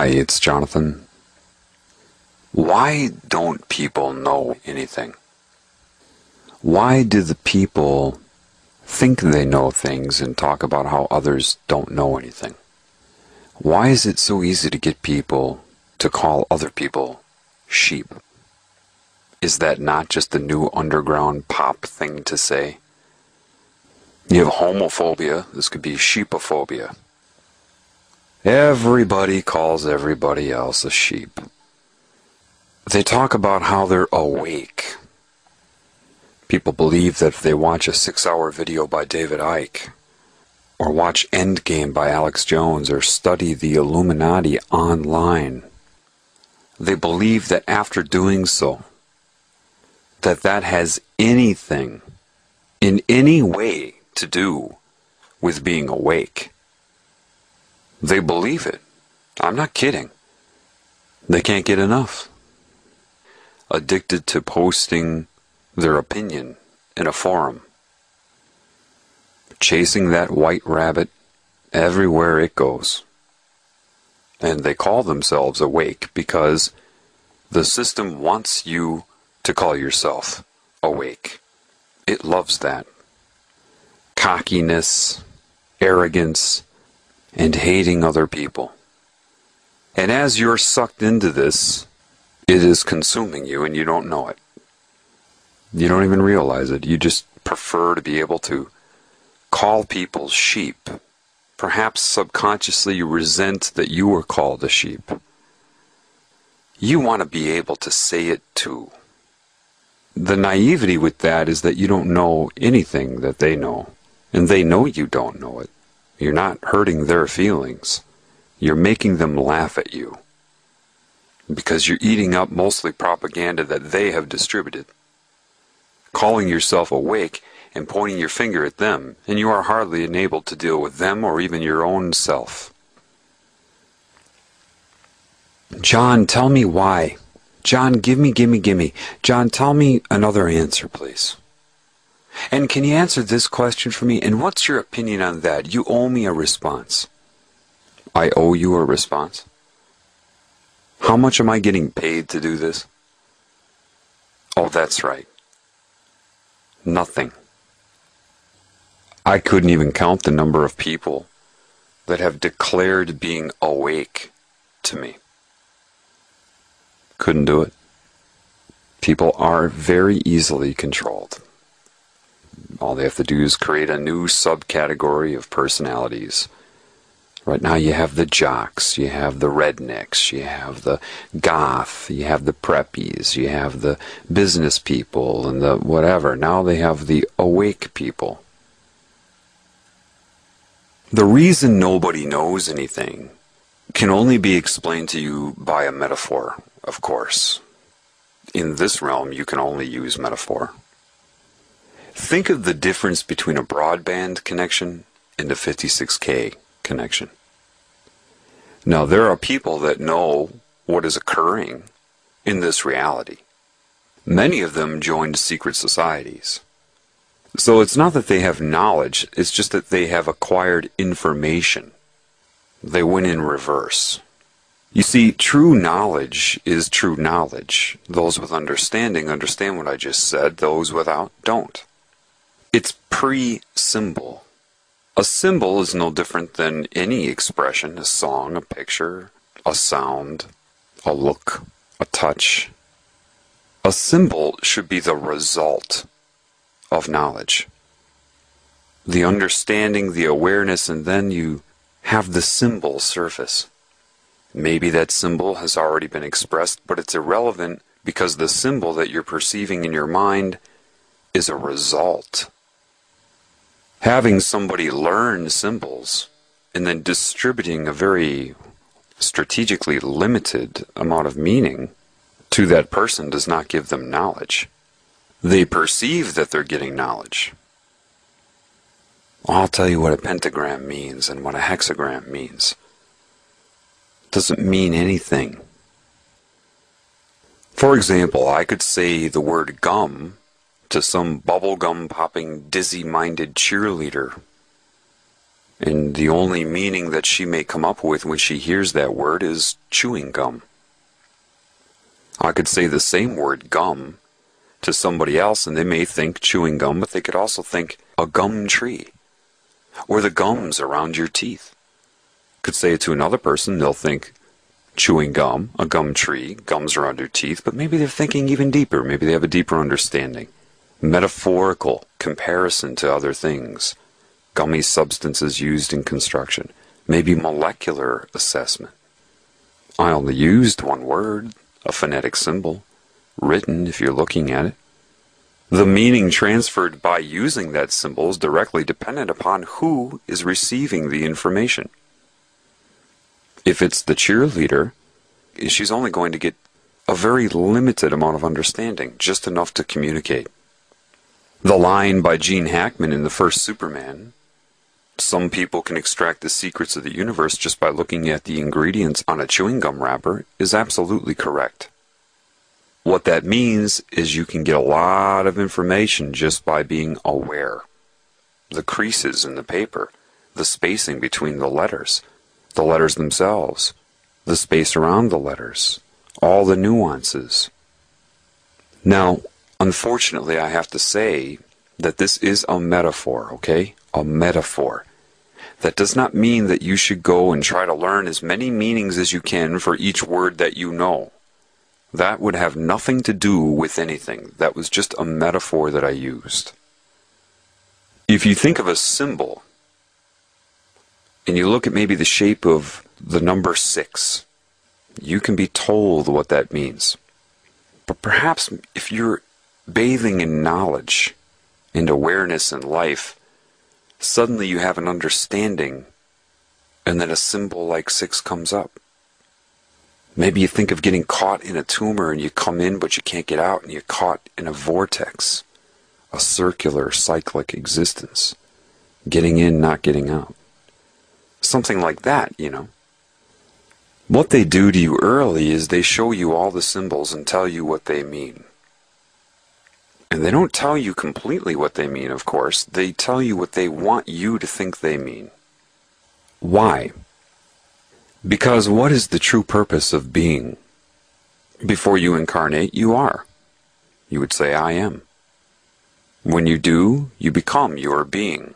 Hi, it's Jonathan. Why don't people know anything? Why do the people think they know things and talk about how others don't know anything? Why is it so easy to get people to call other people sheep? Is that not just the new underground pop thing to say? You have homophobia, this could be sheepophobia. Everybody calls everybody else a sheep. They talk about how they're awake. People believe that if they watch a six hour video by David Icke, or watch Endgame by Alex Jones, or study the Illuminati online, they believe that after doing so, that that has anything in any way to do with being awake. They believe it. I'm not kidding. They can't get enough. Addicted to posting their opinion in a forum. Chasing that white rabbit everywhere it goes. And they call themselves awake because the system wants you to call yourself awake. It loves that. Cockiness, arrogance, and hating other people. And as you're sucked into this, it is consuming you and you don't know it. You don't even realize it. You just prefer to be able to call people sheep. Perhaps subconsciously you resent that you were called a sheep. You want to be able to say it too. The naivety with that is that you don't know anything that they know, and they know you don't know it. You're not hurting their feelings. You're making them laugh at you. Because you're eating up mostly propaganda that they have distributed. Calling yourself awake and pointing your finger at them, and you are hardly enabled to deal with them or even your own self. John, tell me why. John, give me, give me, give me. John, tell me another answer, please. And can you answer this question for me? And what's your opinion on that? You owe me a response. I owe you a response? How much am I getting paid to do this? Oh, that's right. Nothing. I couldn't even count the number of people that have declared being awake to me. Couldn't do it. People are very easily controlled. All they have to do is create a new subcategory of personalities. Right now, you have the jocks, you have the rednecks, you have the goth, you have the preppies, you have the business people, and the whatever. Now they have the awake people. The reason nobody knows anything can only be explained to you by a metaphor, of course. In this realm, you can only use metaphor. Think of the difference between a broadband connection and a 56K connection. Now, there are people that know what is occurring in this reality. Many of them joined secret societies. So it's not that they have knowledge, it's just that they have acquired information. They went in reverse. You see, true knowledge is true knowledge. Those with understanding understand what I just said, those without don't. It's pre-symbol. A symbol is no different than any expression, a song, a picture, a sound, a look, a touch. A symbol should be the result of knowledge. The understanding, the awareness, and then you have the symbol surface. Maybe that symbol has already been expressed, but it's irrelevant because the symbol that you're perceiving in your mind is a result having somebody learn symbols and then distributing a very strategically limited amount of meaning to that person does not give them knowledge. They perceive that they're getting knowledge. I'll tell you what a pentagram means and what a hexagram means. It doesn't mean anything. For example, I could say the word gum to some bubblegum popping, dizzy minded cheerleader. And the only meaning that she may come up with when she hears that word is chewing gum. I could say the same word gum to somebody else and they may think chewing gum, but they could also think a gum tree or the gums around your teeth. Could say it to another person, they'll think chewing gum, a gum tree, gums around your teeth, but maybe they're thinking even deeper. Maybe they have a deeper understanding. Metaphorical comparison to other things. Gummy substances used in construction. Maybe molecular assessment. I only used one word, a phonetic symbol, written if you're looking at it. The meaning transferred by using that symbol is directly dependent upon who is receiving the information. If it's the cheerleader, she's only going to get a very limited amount of understanding, just enough to communicate. The line by Gene Hackman in the first Superman some people can extract the secrets of the universe just by looking at the ingredients on a chewing gum wrapper is absolutely correct. What that means is you can get a lot of information just by being aware. The creases in the paper, the spacing between the letters, the letters themselves, the space around the letters, all the nuances. Now, unfortunately, I have to say that this is a metaphor, okay? A metaphor. That does not mean that you should go and try to learn as many meanings as you can for each word that you know. That would have nothing to do with anything. That was just a metaphor that I used. If you think of a symbol, and you look at maybe the shape of the number six, you can be told what that means. But perhaps if you're bathing in knowledge and awareness and life, suddenly you have an understanding, and then a symbol like six comes up. Maybe you think of getting caught in a tumor and you come in but you can't get out and you're caught in a vortex, a circular cyclic existence. Getting in, not getting out. Something like that, you know. What they do to you early is they show you all the symbols and tell you what they mean. And they don't tell you completely what they mean, of course. They tell you what they want you to think they mean. Why? Because what is the true purpose of being? Before you incarnate, you are. You would say, I am. When you do, you become your being.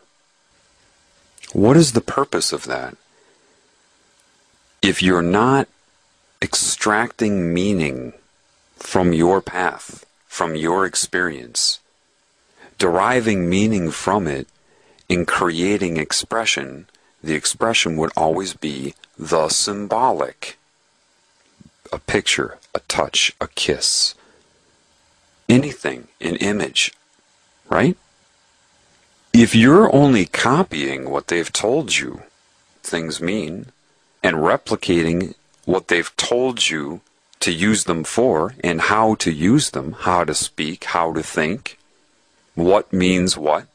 What is the purpose of that? If you're not extracting meaning from your path, from your experience, deriving meaning from it in creating expression, the expression would always be the symbolic. A picture, a touch, a kiss, anything, an image, right? If you're only copying what they've told you things mean and replicating what they've told you to use them for and how to use them, how to speak, how to think, what means what,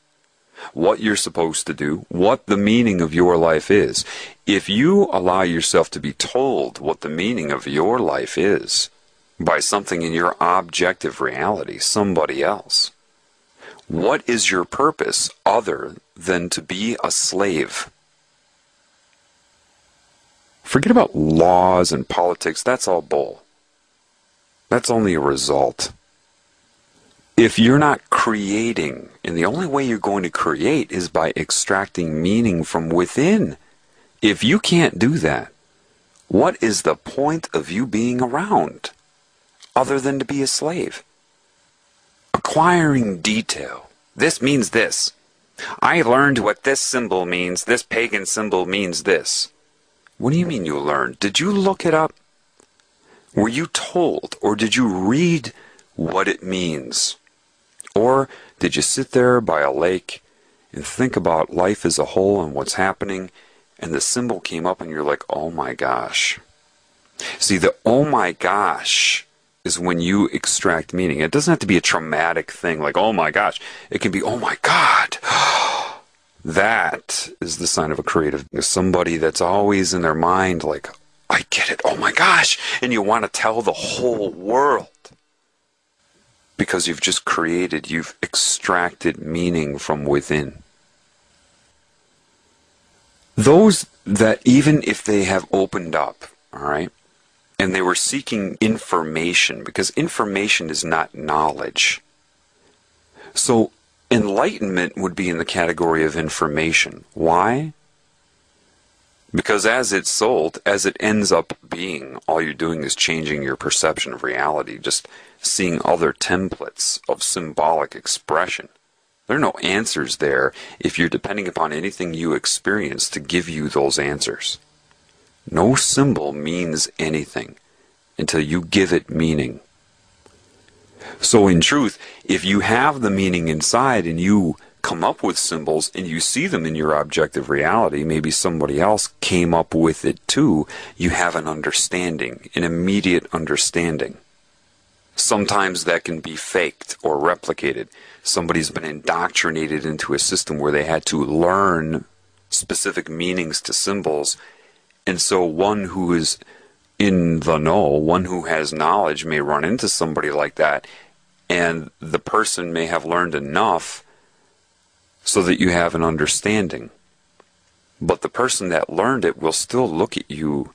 what you're supposed to do, what the meaning of your life is. If you allow yourself to be told what the meaning of your life is by something in your objective reality, somebody else, what is your purpose other than to be a slave? Forget about laws and politics, that's all bull. That's only a result if you're not creating, and the only way you're going to create is by extracting meaning from within, if you can't do that, what is the point of you being around other than to be a slave? Acquiring detail. This means this. I learned what this symbol means. This pagan symbol means this. What do you mean you learned? Did you look it up? Were you told or did you read what it means? Or did you sit there by a lake and think about life as a whole and what's happening, and the symbol came up and you're like, oh my gosh. See, the oh my gosh is when you extract meaning. It doesn't have to be a traumatic thing like, oh my gosh. It can be, oh my God. that is the sign of a creative. Somebody that's always in their mind like, I get it. Oh my gosh. And you want to tell the whole world because you've just created, you've extracted meaning from within. Those that even if they have opened up, all right, and they were seeking information, because information is not knowledge. So enlightenment would be in the category of information. Why? Because as it's sold, as it ends up being, all you're doing is changing your perception of reality, just seeing other templates of symbolic expression. There are no answers there if you're depending upon anything you experience to give you those answers. No symbol means anything until you give it meaning. So, in truth, if you have the meaning inside and you come up with symbols and you see them in your objective reality, maybe somebody else came up with it too, you have an understanding, an immediate understanding. Sometimes that can be faked or replicated. Somebody's been indoctrinated into a system where they had to learn specific meanings to symbols. And so one who is in the know, one who has knowledge may run into somebody like that, and the person may have learned enough so that you have an understanding. But the person that learned it will still look at you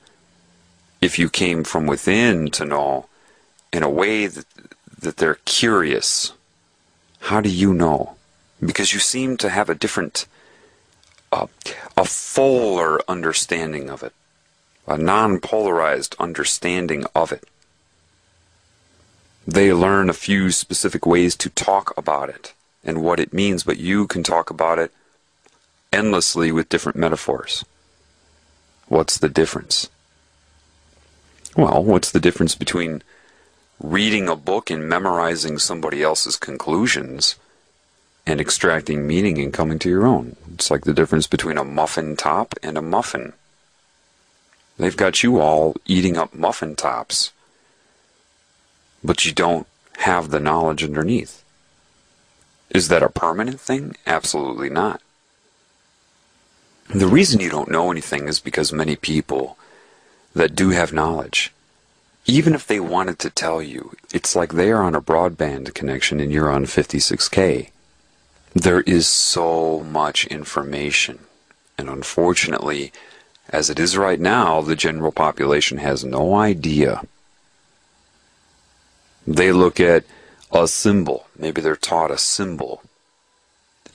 if you came from within to know in a way that, that they're curious. How do you know? Because you seem to have a different, uh, a fuller understanding of it a non polarized understanding of it. They learn a few specific ways to talk about it and what it means, but you can talk about it endlessly with different metaphors. What's the difference? Well, what's the difference between reading a book and memorizing somebody else's conclusions and extracting meaning and coming to your own? It's like the difference between a muffin top and a muffin. They've got you all eating up muffin tops, but you don't have the knowledge underneath. Is that a permanent thing? Absolutely not. The reason you don't know anything is because many people that do have knowledge, even if they wanted to tell you, it's like they are on a broadband connection and you're on 56K. There is so much information. And unfortunately, as it is right now, the general population has no idea. They look at a symbol. Maybe they're taught a symbol.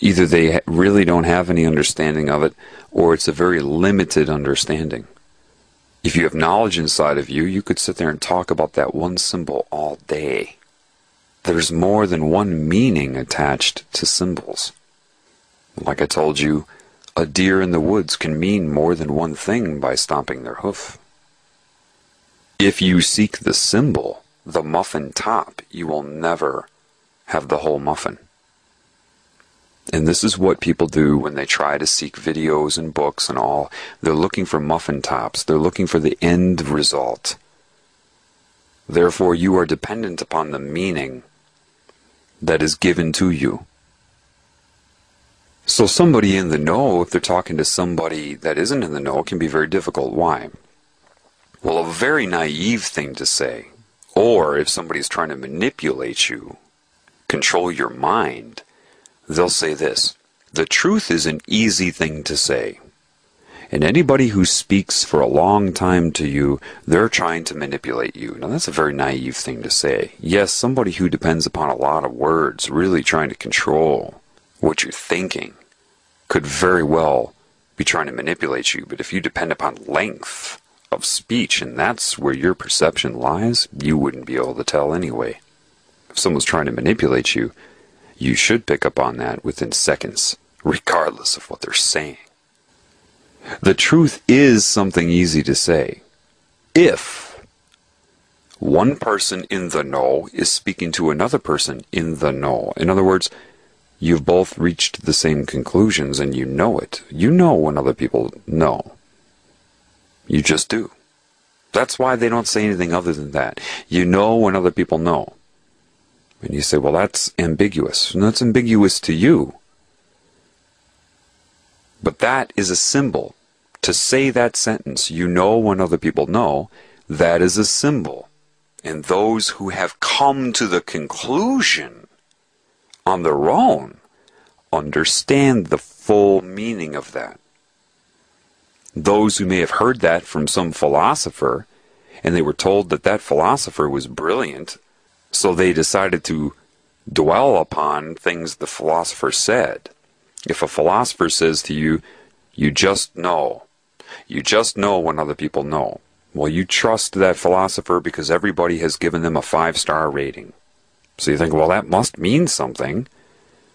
Either they really don't have any understanding of it, or it's a very limited understanding. If you have knowledge inside of you, you could sit there and talk about that one symbol all day. There's more than one meaning attached to symbols. Like I told you, a deer in the woods can mean more than one thing by stomping their hoof. If you seek the symbol, the muffin top, you will never have the whole muffin. And this is what people do when they try to seek videos and books and all. They're looking for muffin tops. They're looking for the end result. Therefore, you are dependent upon the meaning that is given to you. So somebody in the know, if they're talking to somebody that isn't in the know, can be very difficult. Why? Well, a very naive thing to say, or if somebody's trying to manipulate you, control your mind, they'll say this. The truth is an easy thing to say. And anybody who speaks for a long time to you, they're trying to manipulate you. Now, that's a very naive thing to say. Yes, somebody who depends upon a lot of words, really trying to control what you're thinking, could very well be trying to manipulate you. But if you depend upon length of speech and that's where your perception lies, you wouldn't be able to tell anyway. If someone's trying to manipulate you, you should pick up on that within seconds, regardless of what they're saying. The truth is something easy to say. If one person in the know is speaking to another person in the know, in other words, You've both reached the same conclusions and you know it. You know when other people know. You just do. That's why they don't say anything other than that. You know when other people know. And you say, well, that's ambiguous. And that's ambiguous to you. But that is a symbol. To say that sentence, you know when other people know, that is a symbol. And those who have come to the conclusion on their own understand the full meaning of that. Those who may have heard that from some philosopher, and they were told that that philosopher was brilliant, so they decided to dwell upon things the philosopher said. If a philosopher says to you, you just know, you just know when other people know, well, you trust that philosopher because everybody has given them a five star rating. So you think, well, that must mean something.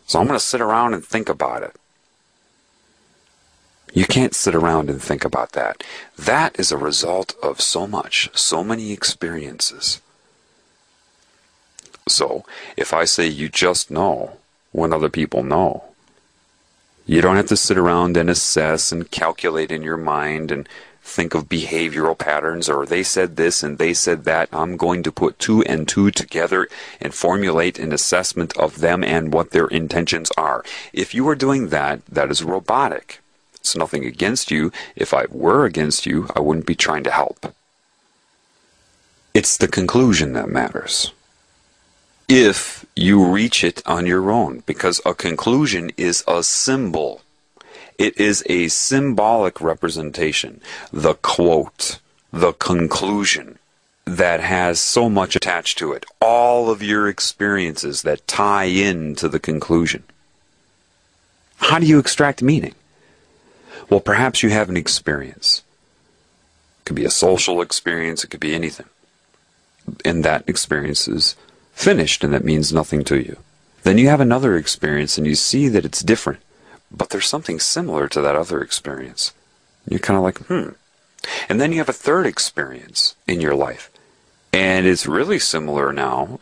So I'm going to sit around and think about it. You can't sit around and think about that. That is a result of so much, so many experiences. So, if I say you just know when other people know, you don't have to sit around and assess and calculate in your mind and think of behavioral patterns or they said this and they said that. I'm going to put two and two together and formulate an assessment of them and what their intentions are. If you are doing that, that is robotic. It's nothing against you. If I were against you, I wouldn't be trying to help. It's the conclusion that matters if you reach it on your own, because a conclusion is a symbol. It is a symbolic representation, the quote, the conclusion that has so much attached to it, all of your experiences that tie in to the conclusion. How do you extract meaning? Well, perhaps you have an experience. It could be a social experience, it could be anything. And that experience is finished and that means nothing to you. Then you have another experience and you see that it's different, but there's something similar to that other experience. You're kind of like, hmm. And then you have a third experience in your life, and it's really similar now,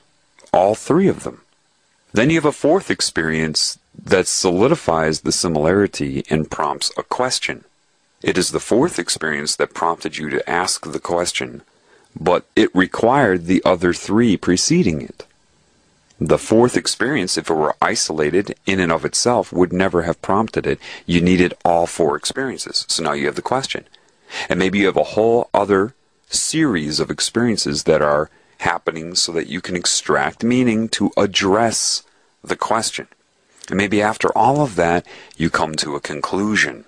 all three of them. Then you have a fourth experience that solidifies the similarity and prompts a question. It is the fourth experience that prompted you to ask the question, but it required the other three preceding it. The fourth experience, if it were isolated in and of itself, would never have prompted it. You needed all four experiences. So now you have the question. And maybe you have a whole other series of experiences that are happening so that you can extract meaning to address the question. And maybe after all of that, you come to a conclusion.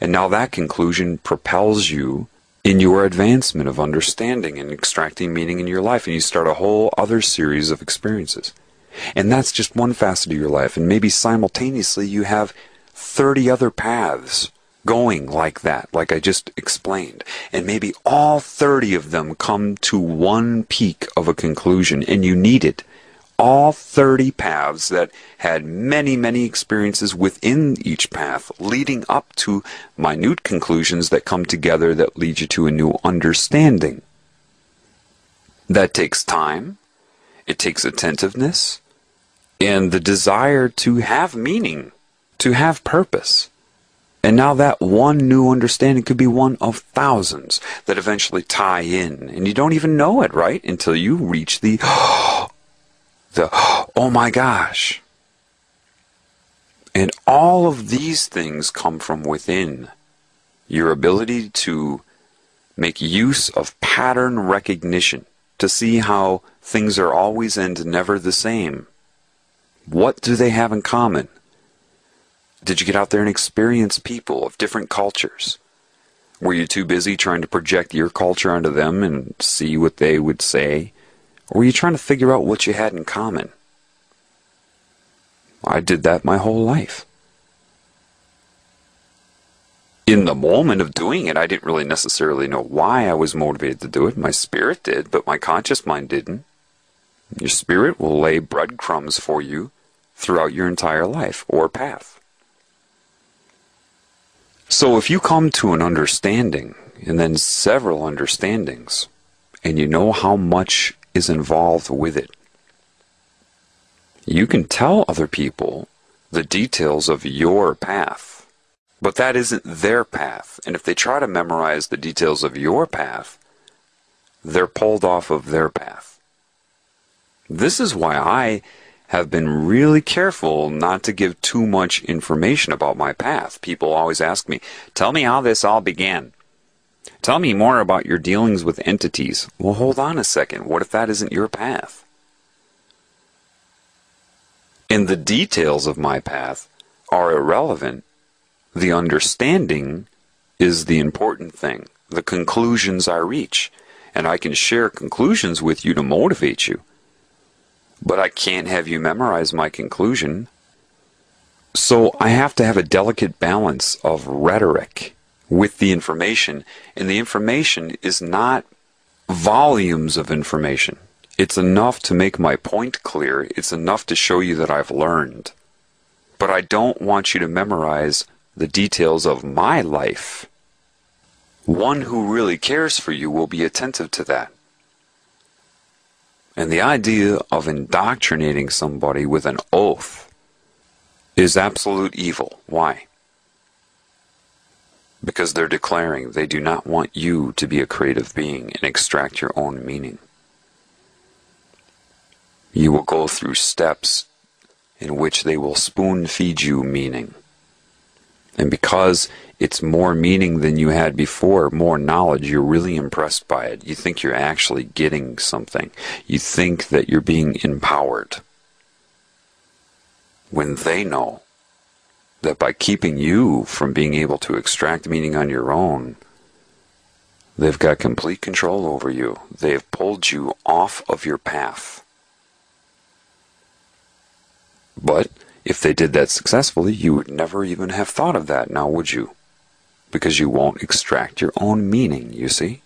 And now that conclusion propels you in your advancement of understanding and extracting meaning in your life, and you start a whole other series of experiences. And that's just one facet of your life, and maybe simultaneously you have 30 other paths going like that, like I just explained. And maybe all 30 of them come to one peak of a conclusion, and you need it all 30 paths that had many, many experiences within each path, leading up to minute conclusions that come together that lead you to a new understanding. That takes time, it takes attentiveness, and the desire to have meaning, to have purpose. And now that one new understanding could be one of thousands that eventually tie in. And you don't even know it, right? Until you reach the oh, the oh my gosh. And all of these things come from within. Your ability to make use of pattern recognition, to see how things are always and never the same. What do they have in common? Did you get out there and experience people of different cultures? Were you too busy trying to project your culture onto them and see what they would say? Or were you trying to figure out what you had in common? I did that my whole life. In the moment of doing it, I didn't really necessarily know why I was motivated to do it. My spirit did, but my conscious mind didn't. Your spirit will lay breadcrumbs for you throughout your entire life or path. So if you come to an understanding and then several understandings, and you know how much is involved with it. You can tell other people the details of your path, but that isn't their path. And if they try to memorize the details of your path, they're pulled off of their path. This is why I have been really careful not to give too much information about my path. People always ask me, tell me how this all began. Tell me more about your dealings with entities. Well, hold on a second. What if that isn't your path? And the details of my path are irrelevant. The understanding is the important thing. The conclusions I reach. And I can share conclusions with you to motivate you. But I can't have you memorize my conclusion. So I have to have a delicate balance of rhetoric with the information. And the information is not volumes of information. It's enough to make my point clear. It's enough to show you that I've learned. But I don't want you to memorize the details of my life. One who really cares for you will be attentive to that. And the idea of indoctrinating somebody with an oath is absolute evil. Why? Because they're declaring they do not want you to be a creative being and extract your own meaning. You will go through steps in which they will spoon feed you meaning. And because it's more meaning than you had before, more knowledge, you're really impressed by it. You think you're actually getting something. You think that you're being empowered. When they know that by keeping you from being able to extract meaning on your own, they've got complete control over you. They've pulled you off of your path. But if they did that successfully, you would never even have thought of that now, would you? Because you won't extract your own meaning, you see?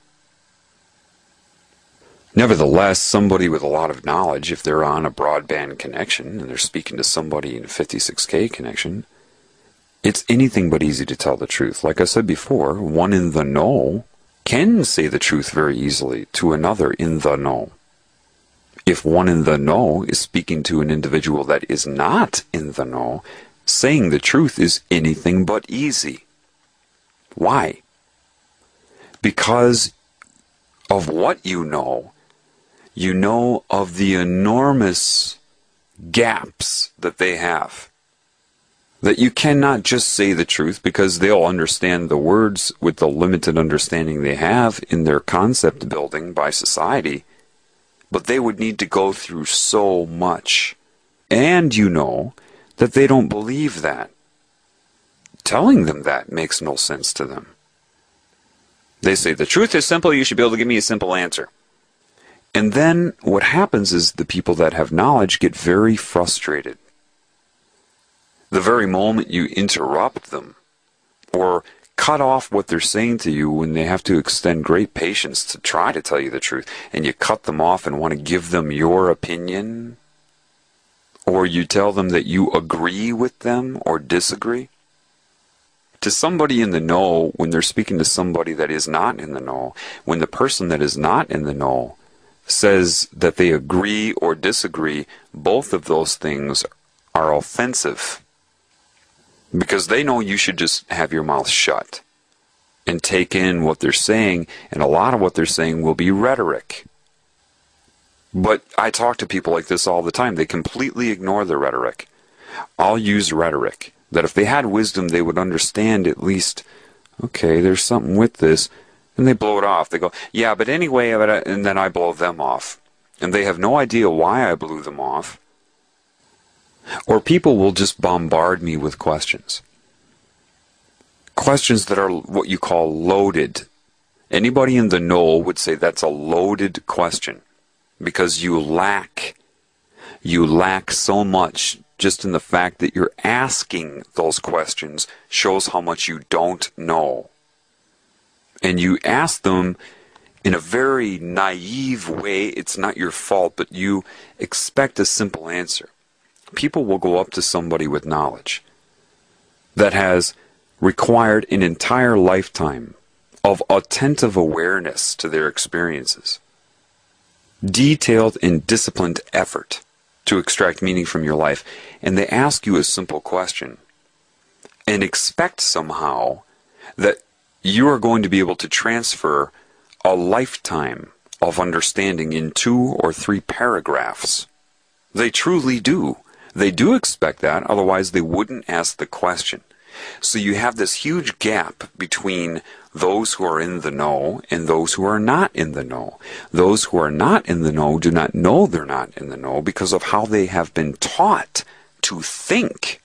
Nevertheless, somebody with a lot of knowledge, if they're on a broadband connection and they're speaking to somebody in a 56K connection, it's anything but easy to tell the truth. Like I said before, one in the know can say the truth very easily to another in the know if one in the know is speaking to an individual that is not in the know, saying the truth is anything but easy. Why? Because of what you know, you know of the enormous gaps that they have. That you cannot just say the truth because they'll understand the words with the limited understanding they have in their concept building by society but they would need to go through so much. And you know that they don't believe that. Telling them that makes no sense to them. They say, the truth is simple, you should be able to give me a simple answer. And then what happens is the people that have knowledge get very frustrated. The very moment you interrupt them or cut off what they're saying to you when they have to extend great patience to try to tell you the truth, and you cut them off and want to give them your opinion, or you tell them that you agree with them or disagree. To somebody in the know, when they're speaking to somebody that is not in the know, when the person that is not in the know says that they agree or disagree, both of those things are offensive because they know you should just have your mouth shut and take in what they're saying, and a lot of what they're saying will be rhetoric. But I talk to people like this all the time. They completely ignore the rhetoric. I'll use rhetoric. That if they had wisdom, they would understand at least, okay, there's something with this. And they blow it off. They go, yeah, but anyway, and then I blow them off. And they have no idea why I blew them off. Or people will just bombard me with questions. Questions that are what you call loaded. Anybody in the know would say that's a loaded question because you lack you lack so much just in the fact that you're asking those questions shows how much you don't know. And you ask them in a very naive way. It's not your fault, but you expect a simple answer people will go up to somebody with knowledge that has required an entire lifetime of attentive awareness to their experiences, detailed and disciplined effort to extract meaning from your life, and they ask you a simple question and expect somehow that you are going to be able to transfer a lifetime of understanding in two or three paragraphs. They truly do. They do expect that, otherwise they wouldn't ask the question. So you have this huge gap between those who are in the know and those who are not in the know. Those who are not in the know do not know they're not in the know because of how they have been taught to think.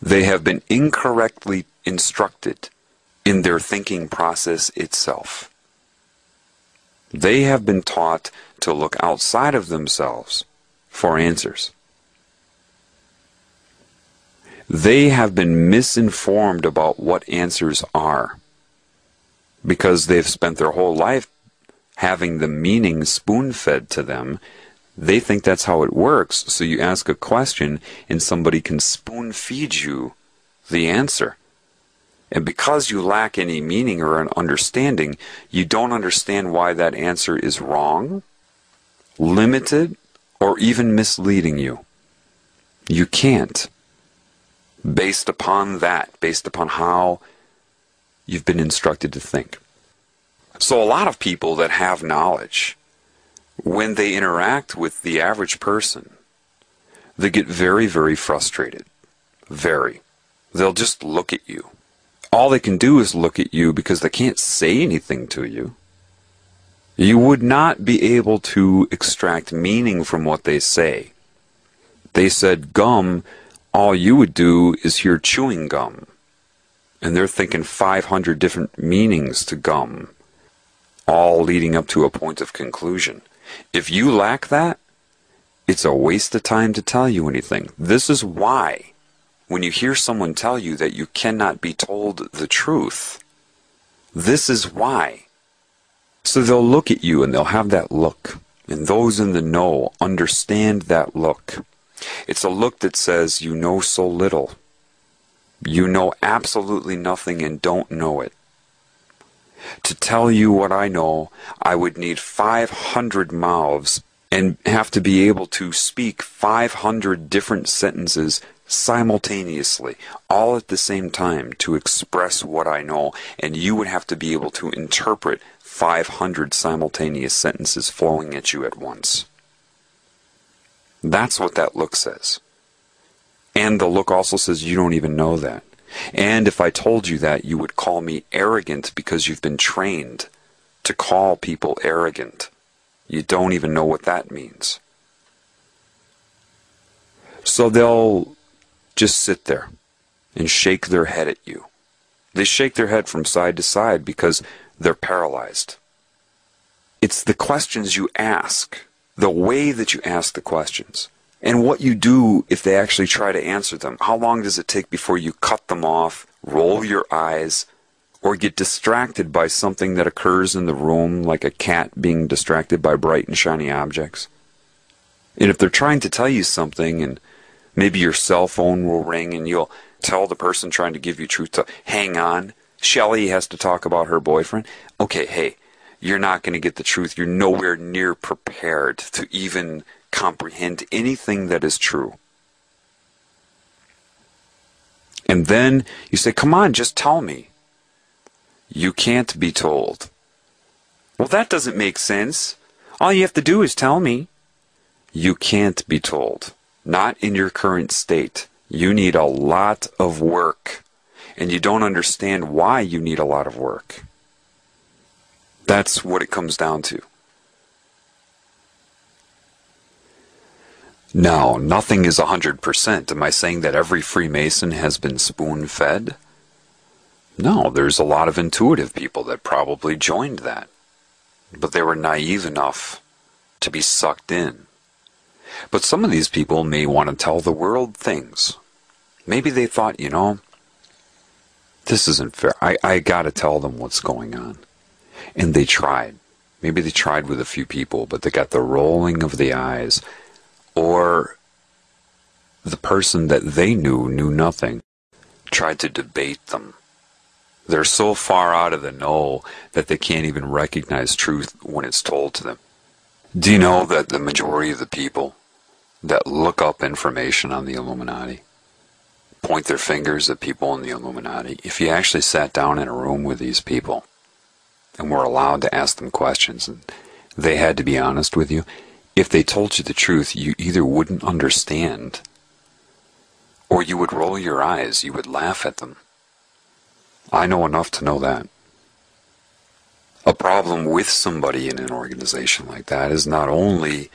They have been incorrectly instructed in their thinking process itself. They have been taught to look outside of themselves for answers. They have been misinformed about what answers are because they've spent their whole life having the meaning spoon fed to them. They think that's how it works. So you ask a question and somebody can spoon feed you the answer. And because you lack any meaning or an understanding, you don't understand why that answer is wrong, limited, or even misleading you. You can't. Based upon that, based upon how you've been instructed to think. So, a lot of people that have knowledge, when they interact with the average person, they get very, very frustrated. Very. They'll just look at you all they can do is look at you because they can't say anything to you. You would not be able to extract meaning from what they say. They said gum, all you would do is hear chewing gum. And they're thinking 500 different meanings to gum, all leading up to a point of conclusion. If you lack that, it's a waste of time to tell you anything. This is why when you hear someone tell you that you cannot be told the truth. This is why. So they'll look at you and they'll have that look. And those in the know understand that look. It's a look that says, You know so little. You know absolutely nothing and don't know it. To tell you what I know, I would need 500 mouths and have to be able to speak 500 different sentences simultaneously, all at the same time, to express what I know, and you would have to be able to interpret 500 simultaneous sentences flowing at you at once. That's what that look says. And the look also says you don't even know that. And if I told you that, you would call me arrogant because you've been trained to call people arrogant. You don't even know what that means. So they'll just sit there and shake their head at you. They shake their head from side to side because they're paralyzed. It's the questions you ask, the way that you ask the questions, and what you do if they actually try to answer them. How long does it take before you cut them off, roll your eyes, or get distracted by something that occurs in the room, like a cat being distracted by bright and shiny objects? And if they're trying to tell you something and Maybe your cell phone will ring and you'll tell the person trying to give you truth to hang on. Shelly has to talk about her boyfriend. Okay, hey, you're not going to get the truth. You're nowhere near prepared to even comprehend anything that is true. And then you say, Come on, just tell me. You can't be told. Well, that doesn't make sense. All you have to do is tell me. You can't be told not in your current state. You need a lot of work, and you don't understand why you need a lot of work. That's what it comes down to. Now, nothing is 100%. Am I saying that every Freemason has been spoon fed? No, there's a lot of intuitive people that probably joined that. But they were naive enough to be sucked in. But some of these people may want to tell the world things. Maybe they thought, you know, this isn't fair. I, I got to tell them what's going on. And they tried. Maybe they tried with a few people, but they got the rolling of the eyes. Or the person that they knew knew nothing, tried to debate them. They're so far out of the know that they can't even recognize truth when it's told to them. Do you know that the majority of the people that look up information on the Illuminati, point their fingers at people in the Illuminati, if you actually sat down in a room with these people and were allowed to ask them questions and they had to be honest with you, if they told you the truth, you either wouldn't understand or you would roll your eyes, you would laugh at them. I know enough to know that. A problem with somebody in an organization like that is not only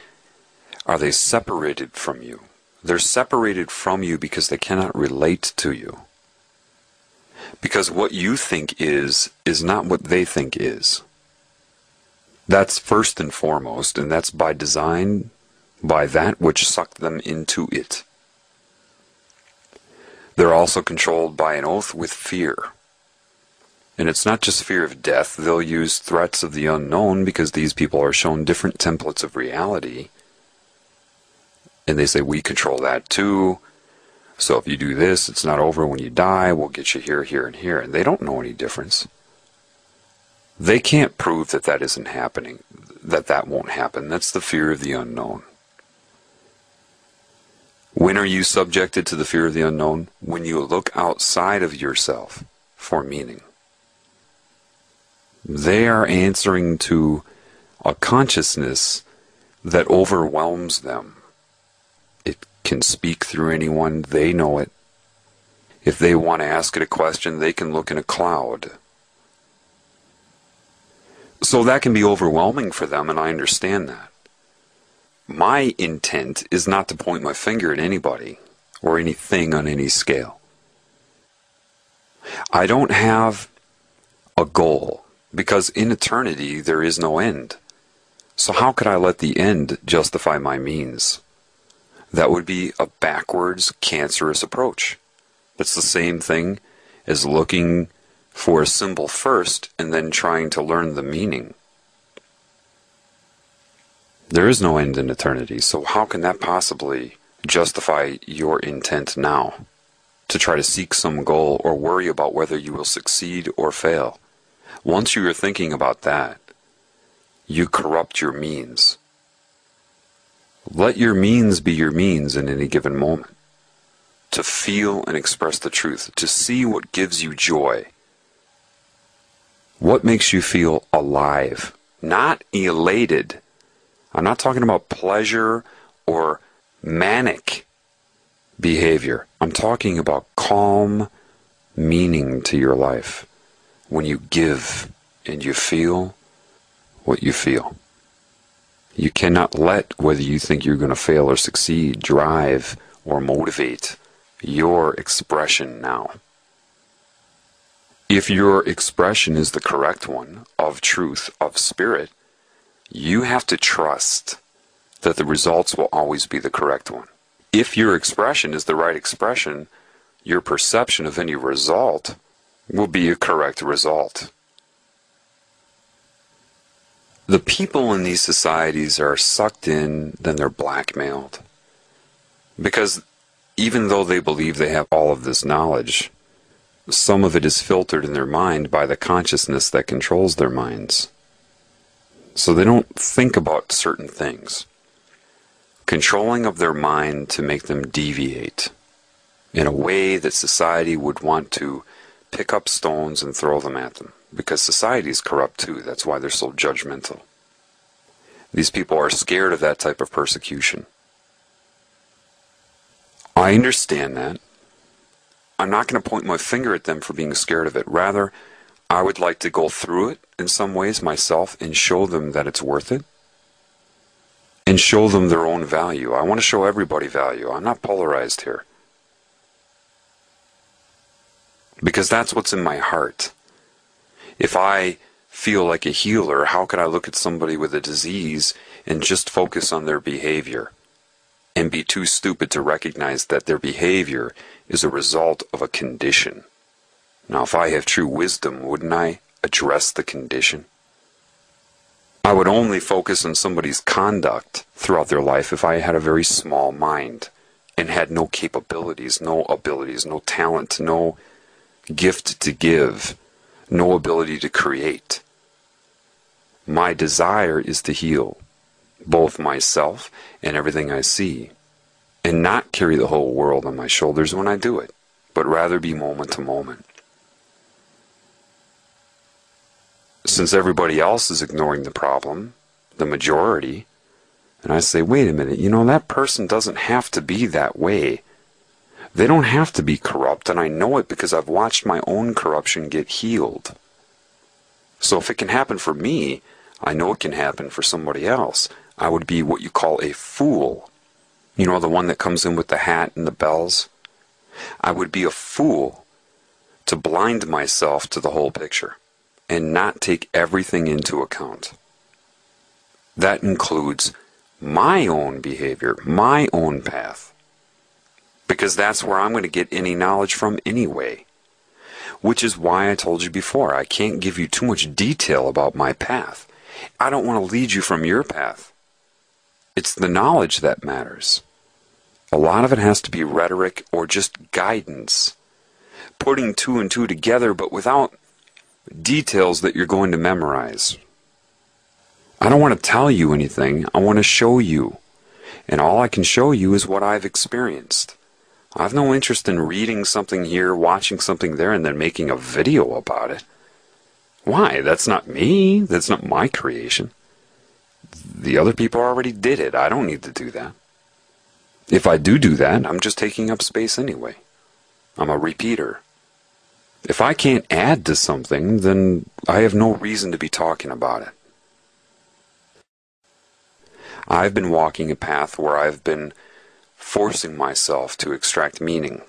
are they separated from you? They're separated from you because they cannot relate to you. Because what you think is, is not what they think is. That's first and foremost, and that's by design, by that which sucked them into it. They're also controlled by an oath with fear. And it's not just fear of death, they'll use threats of the unknown because these people are shown different templates of reality. And they say, we control that too. So if you do this, it's not over when you die, we'll get you here, here, and here. And they don't know any difference. They can't prove that that isn't happening, that that won't happen. That's the fear of the unknown. When are you subjected to the fear of the unknown? When you look outside of yourself for meaning. They are answering to a consciousness that overwhelms them. Can speak through anyone, they know it. If they want to ask it a question, they can look in a cloud. So that can be overwhelming for them, and I understand that. My intent is not to point my finger at anybody or anything on any scale. I don't have a goal because in eternity there is no end. So how could I let the end justify my means? That would be a backwards, cancerous approach. That's the same thing as looking for a symbol first and then trying to learn the meaning. There is no end in eternity, so how can that possibly justify your intent now? To try to seek some goal or worry about whether you will succeed or fail. Once you are thinking about that, you corrupt your means. Let your means be your means in any given moment. To feel and express the truth, to see what gives you joy, what makes you feel alive? Not elated. I'm not talking about pleasure or manic behavior. I'm talking about calm meaning to your life when you give and you feel what you feel. You cannot let whether you think you're going to fail or succeed drive or motivate your expression now. If your expression is the correct one of truth, of spirit, you have to trust that the results will always be the correct one. If your expression is the right expression, your perception of any result will be a correct result. The people in these societies are sucked in, then they're blackmailed. Because even though they believe they have all of this knowledge, some of it is filtered in their mind by the consciousness that controls their minds. So they don't think about certain things. Controlling of their mind to make them deviate in a way that society would want to pick up stones and throw them at them. Because society is corrupt too. That's why they're so judgmental. These people are scared of that type of persecution. I understand that. I'm not going to point my finger at them for being scared of it. Rather, I would like to go through it in some ways myself and show them that it's worth it. And show them their own value. I want to show everybody value. I'm not polarized here. Because that's what's in my heart. If I feel like a healer, how could I look at somebody with a disease and just focus on their behavior? and be too stupid to recognize that their behavior is a result of a condition. Now, if I have true wisdom, wouldn't I address the condition? I would only focus on somebody's conduct throughout their life if I had a very small mind and had no capabilities, no abilities, no talent, no gift to give, no ability to create. My desire is to heal both myself and everything I see, and not carry the whole world on my shoulders when I do it, but rather be moment to moment. Since everybody else is ignoring the problem, the majority, and I say, wait a minute, you know, that person doesn't have to be that way. They don't have to be corrupt, and I know it because I've watched my own corruption get healed. So if it can happen for me, I know it can happen for somebody else. I would be what you call a fool. You know, the one that comes in with the hat and the bells? I would be a fool to blind myself to the whole picture and not take everything into account. That includes my own behavior, my own path, because that's where I'm going to get any knowledge from anyway. Which is why I told you before, I can't give you too much detail about my path. I don't want to lead you from your path. It's the knowledge that matters. A lot of it has to be rhetoric or just guidance, putting two and two together, but without details that you're going to memorize. I don't want to tell you anything, I want to show you. And all I can show you is what I've experienced. I have no interest in reading something here, watching something there, and then making a video about it. Why? That's not me. That's not my creation. The other people already did it. I don't need to do that. If I do do that, I'm just taking up space anyway. I'm a repeater. If I can't add to something, then I have no reason to be talking about it. I've been walking a path where I've been forcing myself to extract meaning.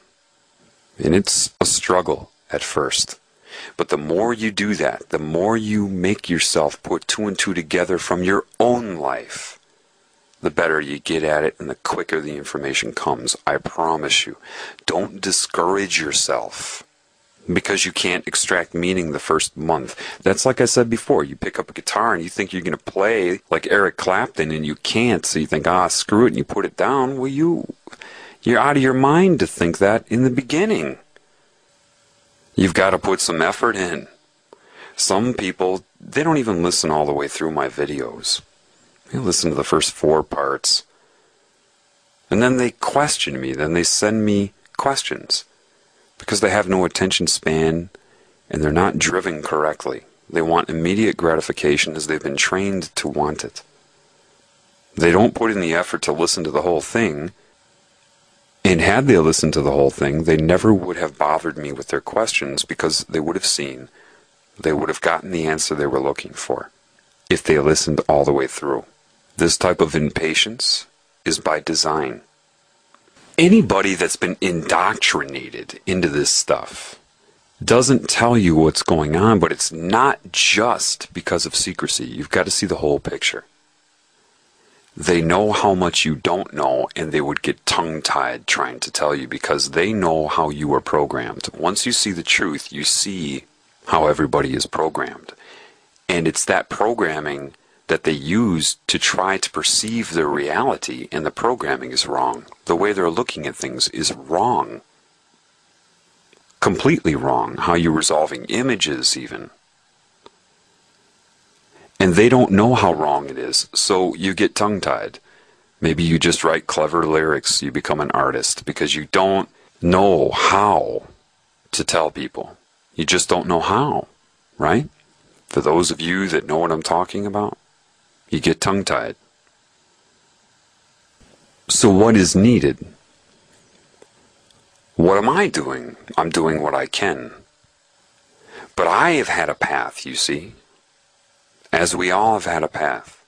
And it's a struggle at first. But the more you do that, the more you make yourself put two and two together from your own life, the better you get at it and the quicker the information comes. I promise you. Don't discourage yourself because you can't extract meaning the first month. That's like I said before. You pick up a guitar and you think you're going to play like Eric Clapton and you can't. So you think, ah, screw it, and you put it down. Well, you, you're out of your mind to think that in the beginning. You've got to put some effort in. Some people, they don't even listen all the way through my videos. They listen to the first four parts. And then they question me. Then they send me questions because they have no attention span and they're not driven correctly. They want immediate gratification as they've been trained to want it. They don't put in the effort to listen to the whole thing. And had they listened to the whole thing, they never would have bothered me with their questions because they would have seen, they would have gotten the answer they were looking for if they listened all the way through. This type of impatience is by design. Anybody that's been indoctrinated into this stuff doesn't tell you what's going on, but it's not just because of secrecy. You've got to see the whole picture. They know how much you don't know, and they would get tongue tied trying to tell you because they know how you are programmed. Once you see the truth, you see how everybody is programmed. And it's that programming that they use to try to perceive their reality, and the programming is wrong. The way they're looking at things is wrong. Completely wrong. How you're resolving images, even. And they don't know how wrong it is, so you get tongue tied. Maybe you just write clever lyrics, you become an artist, because you don't know how to tell people. You just don't know how, right? For those of you that know what I'm talking about, you get tongue tied. So, what is needed? What am I doing? I'm doing what I can. But I have had a path, you see, as we all have had a path.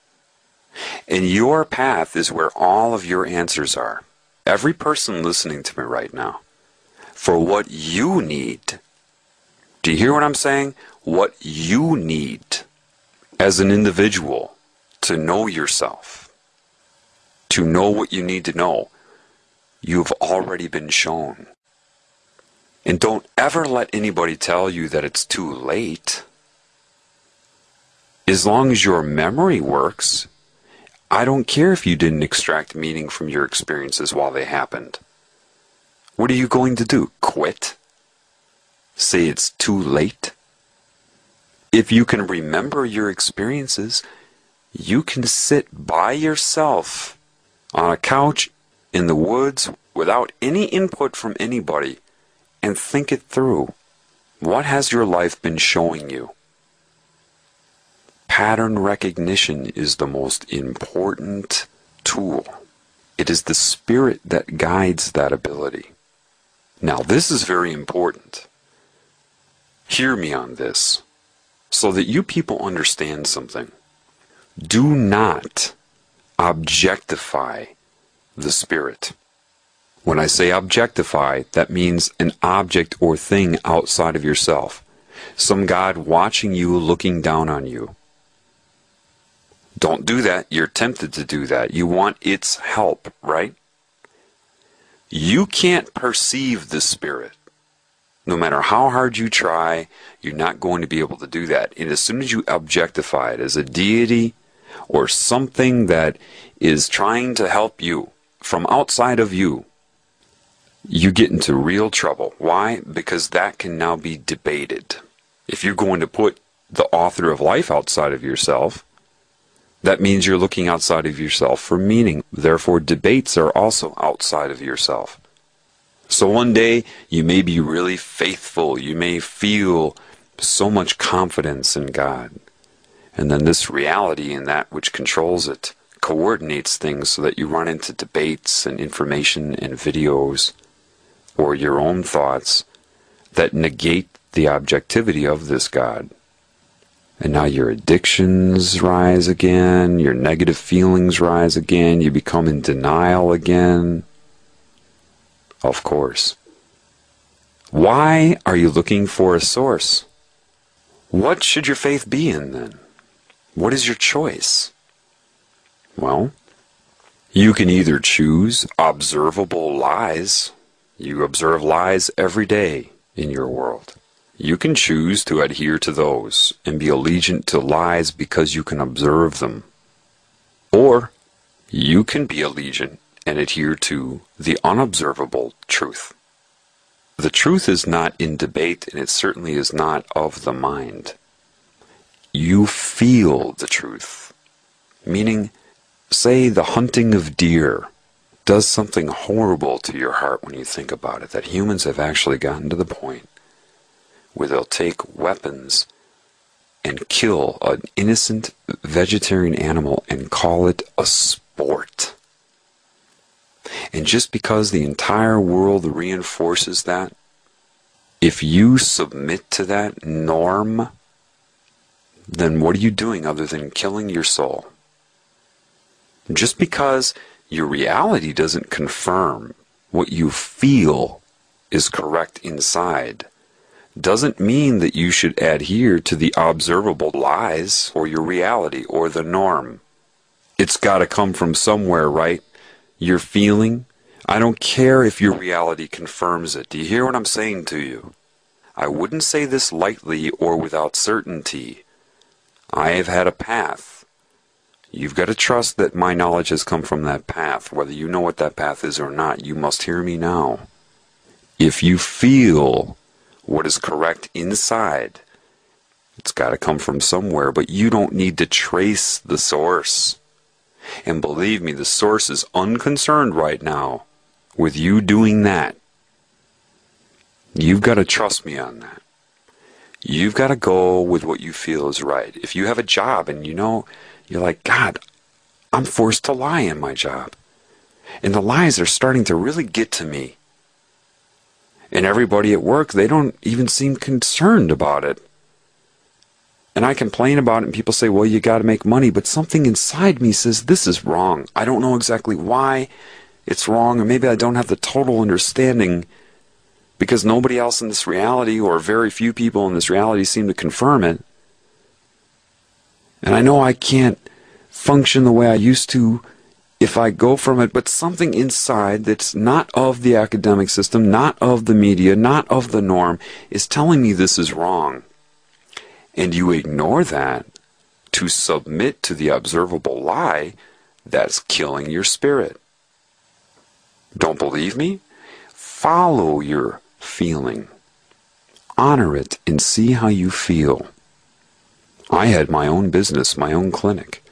And your path is where all of your answers are. Every person listening to me right now, for what you need. Do you hear what I'm saying? What you need as an individual to know yourself, to know what you need to know, you've already been shown. And don't ever let anybody tell you that it's too late. As long as your memory works, I don't care if you didn't extract meaning from your experiences while they happened. What are you going to do? Quit? Say it's too late? If you can remember your experiences, you can sit by yourself on a couch in the woods without any input from anybody and think it through. What has your life been showing you? Pattern recognition is the most important tool. It is the spirit that guides that ability. Now, this is very important. Hear me on this so that you people understand something. Do not objectify the Spirit. When I say objectify, that means an object or thing outside of yourself. Some God watching you, looking down on you. Don't do that. You're tempted to do that. You want its help, right? You can't perceive the Spirit. No matter how hard you try, you're not going to be able to do that. And as soon as you objectify it as a deity or something that is trying to help you from outside of you, you get into real trouble. Why? Because that can now be debated. If you're going to put the author of life outside of yourself, that means you're looking outside of yourself for meaning. Therefore, debates are also outside of yourself. So one day you may be really faithful. You may feel so much confidence in God. And then this reality and that which controls it coordinates things so that you run into debates and information and videos or your own thoughts that negate the objectivity of this God. And now your addictions rise again, your negative feelings rise again, you become in denial again. Of course. Why are you looking for a source? What should your faith be in then? What is your choice? Well, you can either choose observable lies. You observe lies every day in your world. You can choose to adhere to those and be allegiant to lies because you can observe them. Or you can be allegiant and adhere to the unobservable truth. The truth is not in debate and it certainly is not of the mind. You feel the truth. Meaning, say the hunting of deer does something horrible to your heart when you think about it, that humans have actually gotten to the point where they'll take weapons and kill an innocent vegetarian animal and call it a sport. And just because the entire world reinforces that, if you submit to that norm, then what are you doing other than killing your soul? Just because your reality doesn't confirm what you feel is correct inside doesn't mean that you should adhere to the observable lies or your reality or the norm. It's got to come from somewhere, right? Your feeling. I don't care if your reality confirms it. Do you hear what I'm saying to you? I wouldn't say this lightly or without certainty. I have had a path. You've got to trust that my knowledge has come from that path. Whether you know what that path is or not, you must hear me now. If you feel what is correct inside. It's got to come from somewhere, but you don't need to trace the source. And believe me, the source is unconcerned right now with you doing that. You've got to trust me on that. You've got to go with what you feel is right. If you have a job and you know, you're like, God, I'm forced to lie in my job. And the lies are starting to really get to me and everybody at work, they don't even seem concerned about it. And I complain about it, and people say, well, you got to make money. But something inside me says, this is wrong. I don't know exactly why it's wrong, or maybe I don't have the total understanding because nobody else in this reality, or very few people in this reality, seem to confirm it. And I know I can't function the way I used to if I go from it, but something inside that's not of the academic system, not of the media, not of the norm, is telling me this is wrong. And you ignore that to submit to the observable lie, that's killing your spirit. Don't believe me? Follow your feeling. Honor it and see how you feel. I had my own business, my own clinic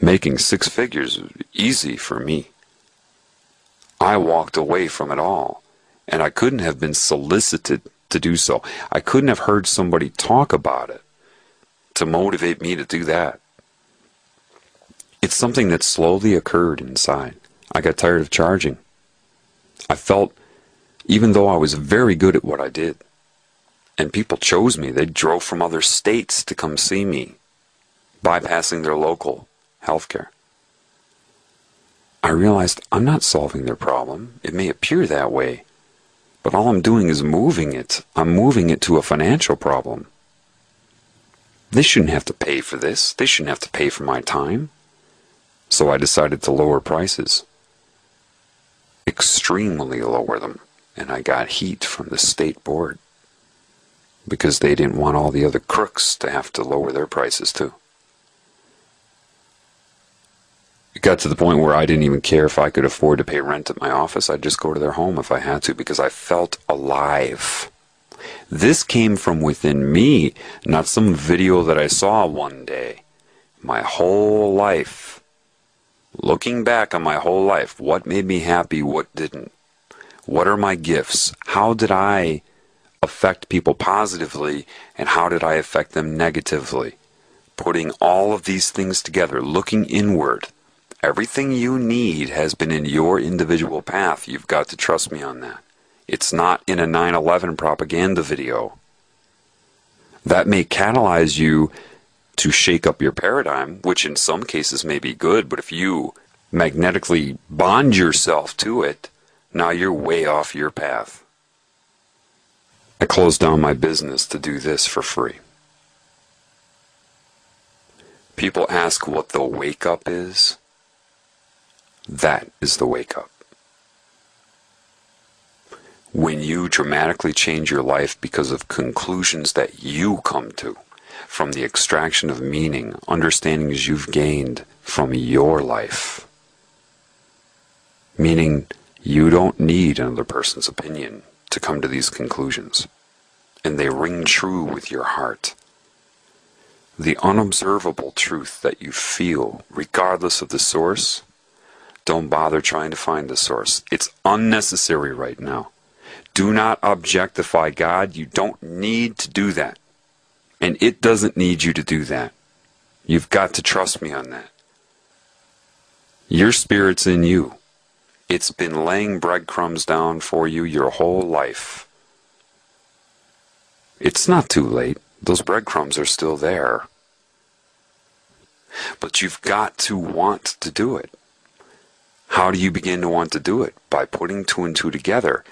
making six figures easy for me. I walked away from it all, and I couldn't have been solicited to do so. I couldn't have heard somebody talk about it to motivate me to do that. It's something that slowly occurred inside. I got tired of charging. I felt, even though I was very good at what I did, and people chose me, they drove from other states to come see me, bypassing their local healthcare. I realized I'm not solving their problem. It may appear that way, but all I'm doing is moving it. I'm moving it to a financial problem. They shouldn't have to pay for this. They shouldn't have to pay for my time. So I decided to lower prices. Extremely lower them. And I got heat from the state board. Because they didn't want all the other crooks to have to lower their prices too. It got to the point where I didn't even care if I could afford to pay rent at my office. I'd just go to their home if I had to because I felt alive. This came from within me, not some video that I saw one day. My whole life. Looking back on my whole life, what made me happy, what didn't? What are my gifts? How did I affect people positively, and how did I affect them negatively? Putting all of these things together, looking inward. Everything you need has been in your individual path. You've got to trust me on that. It's not in a 9 11 propaganda video. That may catalyze you to shake up your paradigm, which in some cases may be good, but if you magnetically bond yourself to it, now you're way off your path. I closed down my business to do this for free. People ask what the wake up is. That is the wake up when you dramatically change your life because of conclusions that you come to from the extraction of meaning, understandings you've gained from your life. Meaning, you don't need another person's opinion to come to these conclusions, and they ring true with your heart. The unobservable truth that you feel, regardless of the source, don't bother trying to find the source. It's unnecessary right now. Do not objectify God. You don't need to do that. And it doesn't need you to do that. You've got to trust me on that. Your spirit's in you. It's been laying breadcrumbs down for you your whole life. It's not too late. Those breadcrumbs are still there. But you've got to want to do it. How do you begin to want to do it? By putting two and two together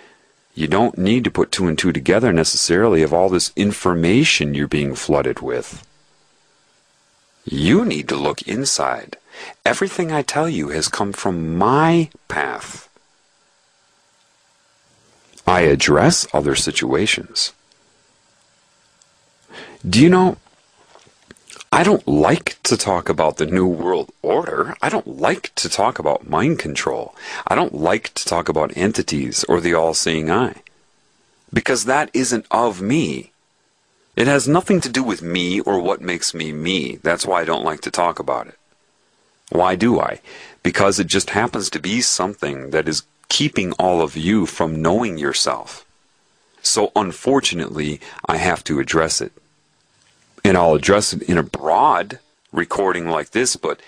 you don't need to put two and two together necessarily of all this information you're being flooded with. You need to look inside. Everything I tell you has come from my path. I address other situations. Do you know, I don't like to talk about the New World Order. I don't like to talk about mind control. I don't like to talk about entities or the all seeing eye. Because that isn't of me. It has nothing to do with me or what makes me me. That's why I don't like to talk about it. Why do I? Because it just happens to be something that is keeping all of you from knowing yourself. So unfortunately, I have to address it and I'll address it in a broad recording like this, but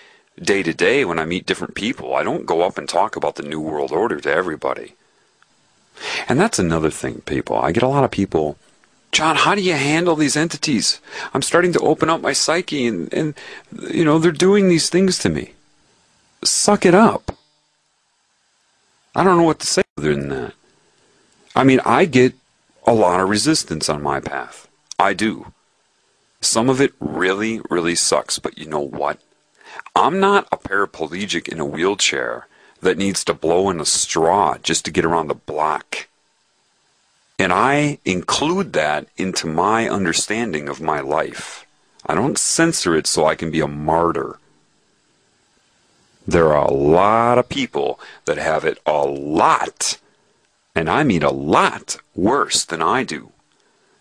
day to day when I meet different people, I don't go up and talk about the New World Order to everybody. And that's another thing, people. I get a lot of people, John, how do you handle these entities? I'm starting to open up my psyche and, and you know, they're doing these things to me. Suck it up. I don't know what to say other than that. I mean, I get a lot of resistance on my path. I do. Some of it really, really sucks, but you know what? I'm not a paraplegic in a wheelchair that needs to blow in a straw just to get around the block. And I include that into my understanding of my life. I don't censor it so I can be a martyr. There are a lot of people that have it a lot, and I mean a lot worse than I do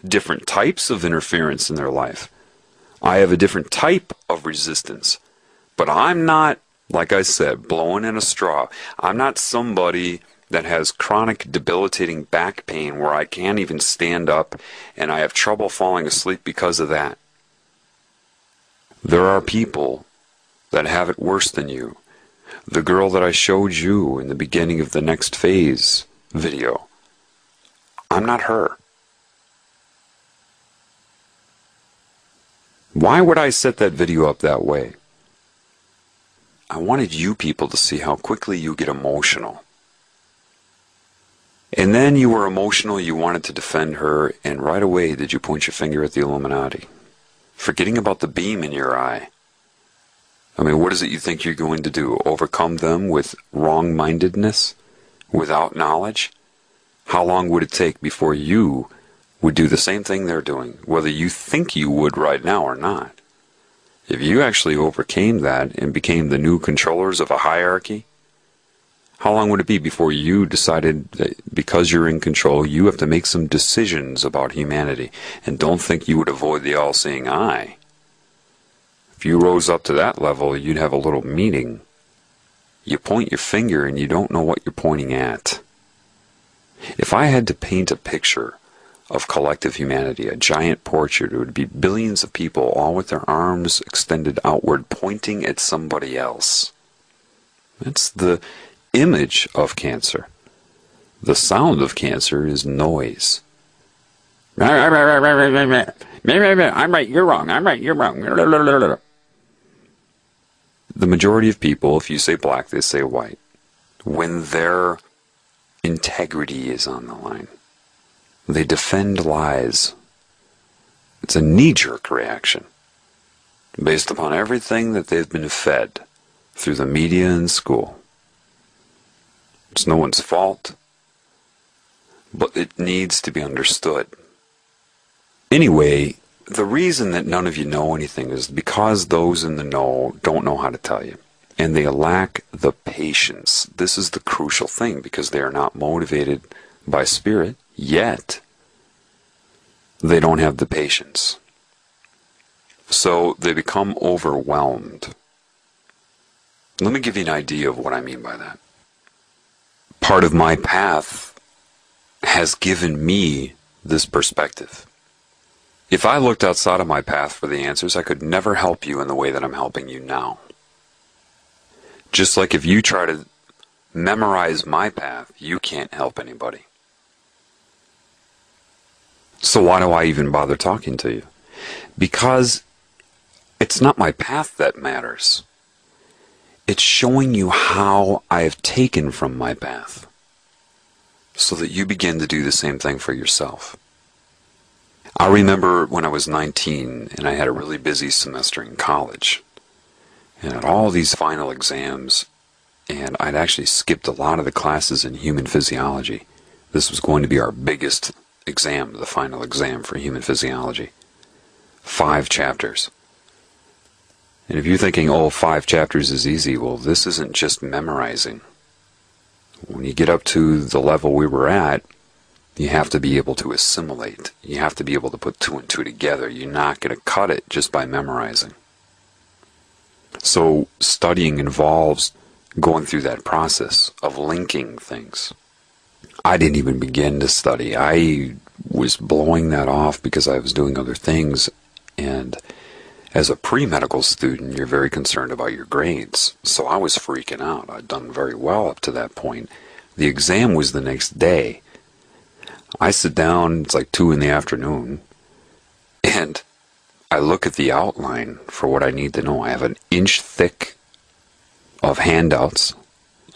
different types of interference in their life. I have a different type of resistance. But I'm not, like I said, blowing in a straw. I'm not somebody that has chronic debilitating back pain where I can't even stand up and I have trouble falling asleep because of that. There are people that have it worse than you. The girl that I showed you in the beginning of the next phase video, I'm not her. Why would I set that video up that way? I wanted you people to see how quickly you get emotional. And then you were emotional, you wanted to defend her, and right away did you point your finger at the Illuminati, forgetting about the beam in your eye. I mean, what is it you think you're going to do? Overcome them with wrong mindedness? Without knowledge? How long would it take before you would do the same thing they're doing, whether you think you would right now or not? If you actually overcame that and became the new controllers of a hierarchy, how long would it be before you decided that because you're in control, you have to make some decisions about humanity? And don't think you would avoid the all seeing eye. If you rose up to that level, you'd have a little meeting. You point your finger and you don't know what you're pointing at. If I had to paint a picture of collective humanity, a giant portrait, it would be billions of people all with their arms extended outward, pointing at somebody else. That's the image of cancer. The sound of cancer is noise. I'm right, you're wrong. I'm right, you're wrong. The majority of people, if you say black, they say white. When their integrity is on the line, they defend lies. It's a knee jerk reaction based upon everything that they've been fed through the media and school. It's no one's fault, but it needs to be understood. Anyway, the reason that none of you know anything is because those in the know don't know how to tell you. And they lack the patience. This is the crucial thing because they are not motivated by spirit yet. They don't have the patience. So they become overwhelmed. Let me give you an idea of what I mean by that part of my path has given me this perspective. If I looked outside of my path for the answers, I could never help you in the way that I'm helping you now. Just like if you try to memorize my path, you can't help anybody. So why do I even bother talking to you? Because it's not my path that matters. It's showing you how I have taken from my path so that you begin to do the same thing for yourself. I remember when I was 19 and I had a really busy semester in college and had all these final exams and I'd actually skipped a lot of the classes in human physiology. This was going to be our biggest exam, the final exam for human physiology. Five chapters. And if you're thinking, oh, five chapters is easy, well, this isn't just memorizing. When you get up to the level we were at, you have to be able to assimilate. You have to be able to put two and two together. You're not going to cut it just by memorizing. So studying involves going through that process of linking things. I didn't even begin to study. I was blowing that off because I was doing other things and as a pre medical student, you're very concerned about your grades. So I was freaking out. I'd done very well up to that point. The exam was the next day. I sit down, it's like 2 in the afternoon, and I look at the outline for what I need to know. I have an inch thick of handouts.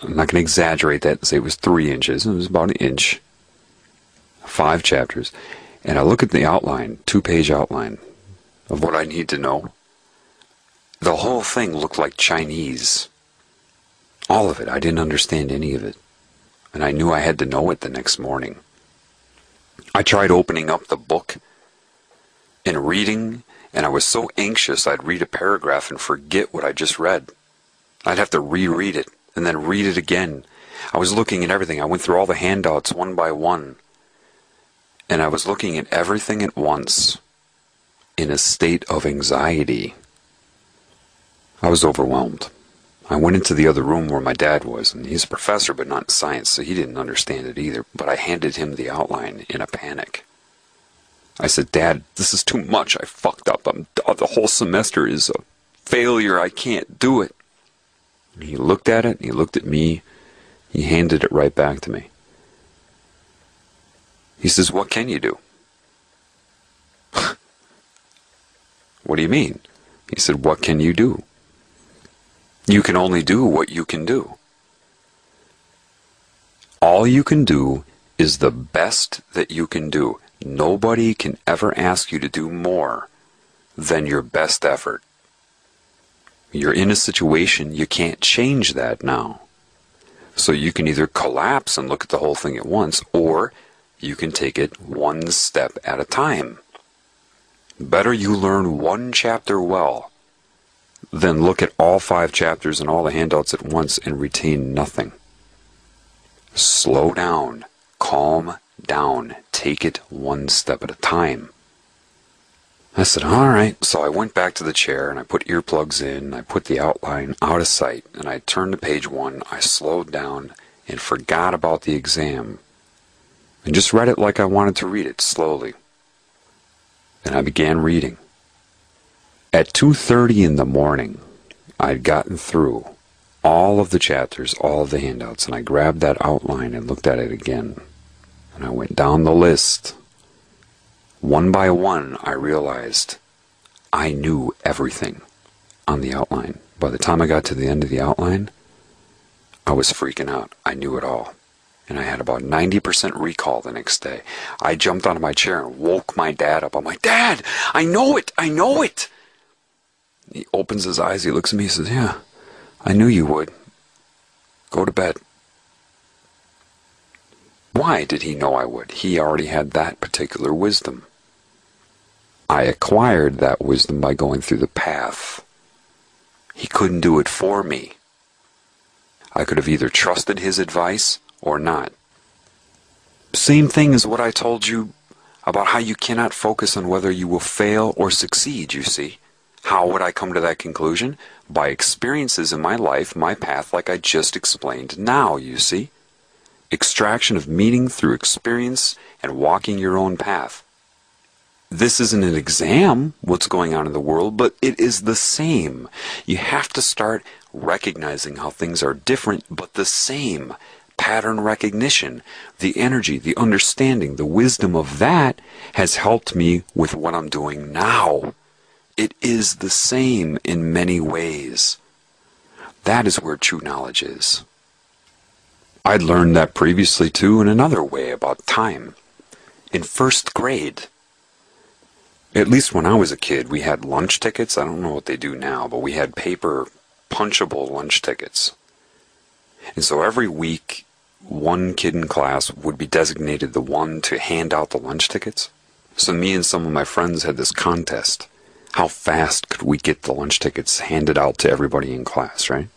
I'm not going to exaggerate that and say it was three inches. It was about an inch. Five chapters. And I look at the outline, two page outline of what I need to know. The whole thing looked like Chinese. All of it. I didn't understand any of it. And I knew I had to know it the next morning. I tried opening up the book and reading, and I was so anxious I'd read a paragraph and forget what I just read. I'd have to reread it and then read it again. I was looking at everything. I went through all the handouts one by one. And I was looking at everything at once in a state of anxiety. I was overwhelmed. I went into the other room where my dad was, and he's a professor but not in science, so he didn't understand it either. But I handed him the outline in a panic. I said, Dad, this is too much. I fucked up. I'm, the whole semester is a failure. I can't do it. And he looked at it, he looked at me. He handed it right back to me. He says, What can you do? What do you mean? He said, What can you do? You can only do what you can do. All you can do is the best that you can do. Nobody can ever ask you to do more than your best effort. You're in a situation you can't change that now. So you can either collapse and look at the whole thing at once, or you can take it one step at a time. Better you learn one chapter well than look at all five chapters and all the handouts at once and retain nothing. Slow down, calm down, take it one step at a time. I said, all right. So I went back to the chair and I put earplugs in. I put the outline out of sight and I turned to page one. I slowed down and forgot about the exam and just read it like I wanted to read it slowly. And I began reading. At 2:30 in the morning, I'd gotten through all of the chapters, all of the handouts, and I grabbed that outline and looked at it again. And I went down the list one by one, I realized I knew everything on the outline. By the time I got to the end of the outline, I was freaking out. I knew it all. And I had about 90% recall the next day. I jumped out of my chair and woke my dad up. I'm like, Dad, I know it. I know it. He opens his eyes. He looks at me. He says, Yeah, I knew you would. Go to bed. Why did he know I would? He already had that particular wisdom. I acquired that wisdom by going through the path. He couldn't do it for me. I could have either trusted his advice or not. Same thing as what I told you about how you cannot focus on whether you will fail or succeed, you see. How would I come to that conclusion? By experiences in my life, my path, like I just explained now, you see. Extraction of meaning through experience and walking your own path this isn't an exam, what's going on in the world, but it is the same. You have to start recognizing how things are different but the same. Pattern recognition, the energy, the understanding, the wisdom of that has helped me with what I'm doing now. It is the same in many ways. That is where true knowledge is. I'd learned that previously too in another way about time. In first grade, at least when I was a kid, we had lunch tickets. I don't know what they do now, but we had paper punchable lunch tickets. And so every week, one kid in class would be designated the one to hand out the lunch tickets. So me and some of my friends had this contest. How fast could we get the lunch tickets handed out to everybody in class, right?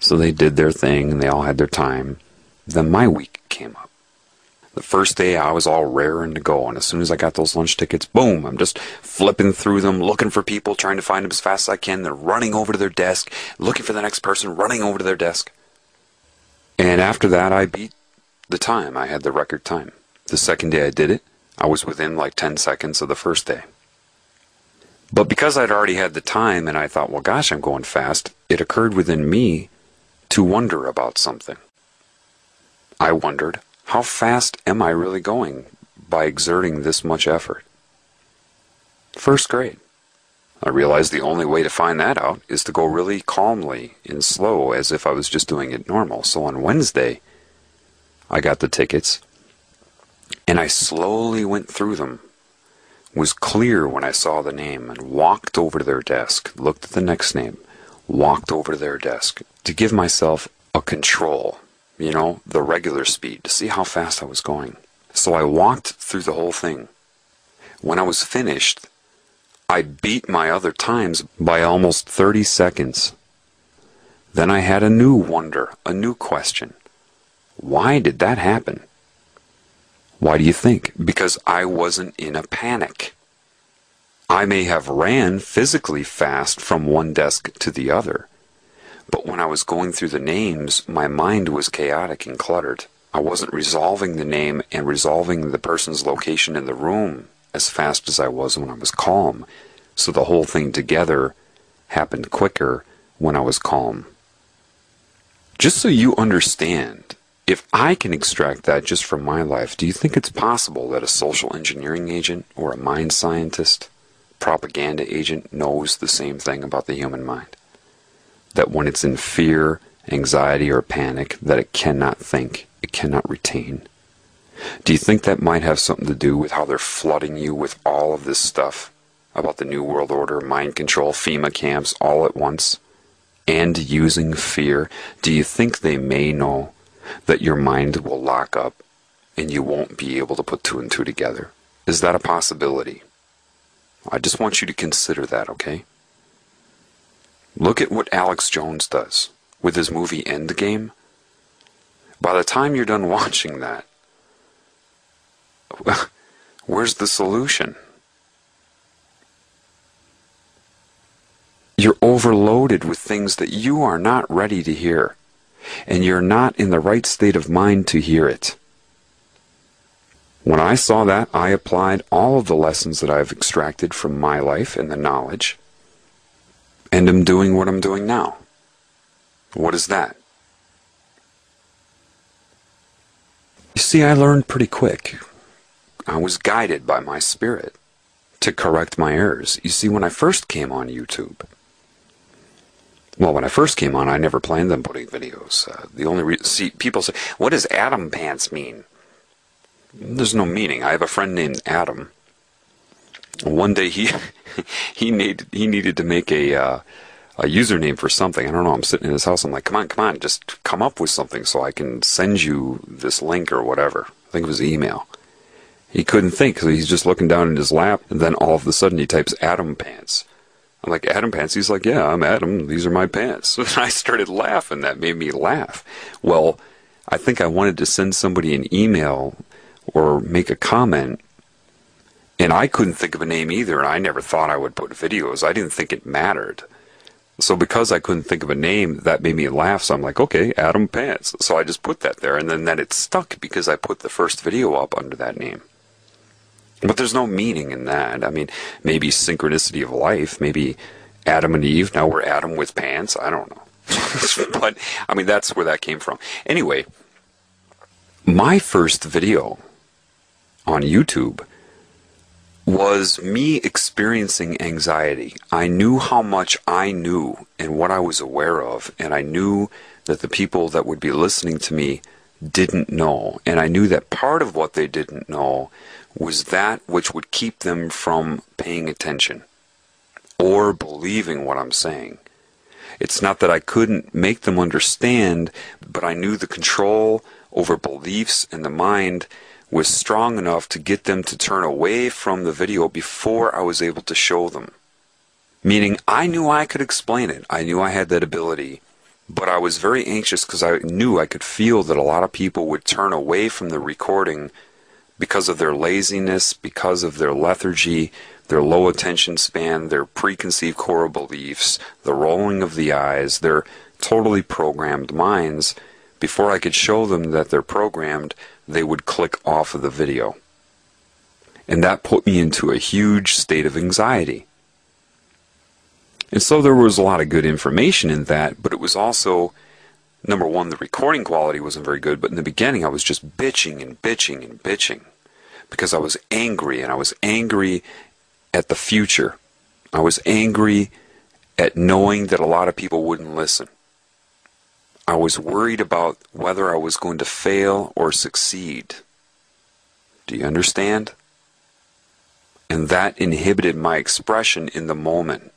So they did their thing and they all had their time. Then my week came up. The first day I was all raring to go, and as soon as I got those lunch tickets, boom, I'm just flipping through them, looking for people, trying to find them as fast as I can. They're running over to their desk, looking for the next person, running over to their desk. And after that, I beat the time. I had the record time. The second day I did it, I was within like 10 seconds of the first day. But because I'd already had the time and I thought, well, gosh, I'm going fast, it occurred within me to wonder about something. I wondered, how fast am I really going by exerting this much effort? First grade. I realized the only way to find that out is to go really calmly and slow as if I was just doing it normal. So on Wednesday, I got the tickets and I slowly went through them. Was clear when I saw the name and walked over to their desk, looked at the next name, walked over to their desk to give myself a control you know, the regular speed to see how fast I was going. So I walked through the whole thing. When I was finished, I beat my other times by almost 30 seconds. Then I had a new wonder, a new question. Why did that happen? Why do you think? Because I wasn't in a panic. I may have ran physically fast from one desk to the other, but when I was going through the names, my mind was chaotic and cluttered. I wasn't resolving the name and resolving the person's location in the room as fast as I was when I was calm. So the whole thing together happened quicker when I was calm. Just so you understand, if I can extract that just from my life, do you think it's possible that a social engineering agent or a mind scientist, propaganda agent knows the same thing about the human mind? That when it's in fear, anxiety, or panic, that it cannot think, it cannot retain. Do you think that might have something to do with how they're flooding you with all of this stuff about the New World Order, mind control, FEMA camps, all at once? And using fear? Do you think they may know that your mind will lock up and you won't be able to put two and two together? Is that a possibility? I just want you to consider that, okay? Look at what Alex Jones does with his movie Endgame. By the time you're done watching that, where's the solution? You're overloaded with things that you are not ready to hear, and you're not in the right state of mind to hear it. When I saw that, I applied all of the lessons that I've extracted from my life and the knowledge, and am doing what I'm doing now. What is that? You see, I learned pretty quick. I was guided by my spirit to correct my errors. You see, when I first came on YouTube, well, when I first came on, I never planned on putting videos. Uh, the only reason, see, people say, what does Adam Pants mean? There's no meaning. I have a friend named Adam. One day he he needed he needed to make a uh, a username for something. I don't know. I'm sitting in his house. I'm like, come on, come on, just come up with something so I can send you this link or whatever. I think it was email. He couldn't think, so he's just looking down in his lap, and then all of a sudden he types Adam Pants. I'm like, Adam Pants? He's like, yeah, I'm Adam. These are my pants. And I started laughing. That made me laugh. Well, I think I wanted to send somebody an email or make a comment, and I couldn't think of a name either, and I never thought I would put videos. I didn't think it mattered. So because I couldn't think of a name, that made me laugh. So I'm like, okay, Adam Pants. So I just put that there, and then that it stuck because I put the first video up under that name. But there's no meaning in that. I mean, maybe synchronicity of life, maybe Adam and Eve, now we're Adam with pants. I don't know. but, I mean, that's where that came from. Anyway, my first video on YouTube was me experiencing anxiety. I knew how much I knew and what I was aware of, and I knew that the people that would be listening to me didn't know. And I knew that part of what they didn't know was that which would keep them from paying attention or believing what I'm saying. It's not that I couldn't make them understand, but I knew the control over beliefs and the mind was strong enough to get them to turn away from the video before I was able to show them. Meaning, I knew I could explain it. I knew I had that ability. But I was very anxious because I knew I could feel that a lot of people would turn away from the recording because of their laziness, because of their lethargy, their low attention span, their preconceived core beliefs, the rolling of the eyes, their totally programmed minds. Before I could show them that they're programmed, they would click off of the video. And that put me into a huge state of anxiety. And so there was a lot of good information in that, but it was also number one, the recording quality wasn't very good, but in the beginning I was just bitching and bitching and bitching because I was angry and I was angry at the future. I was angry at knowing that a lot of people wouldn't listen. I was worried about whether I was going to fail or succeed. Do you understand? And that inhibited my expression in the moment.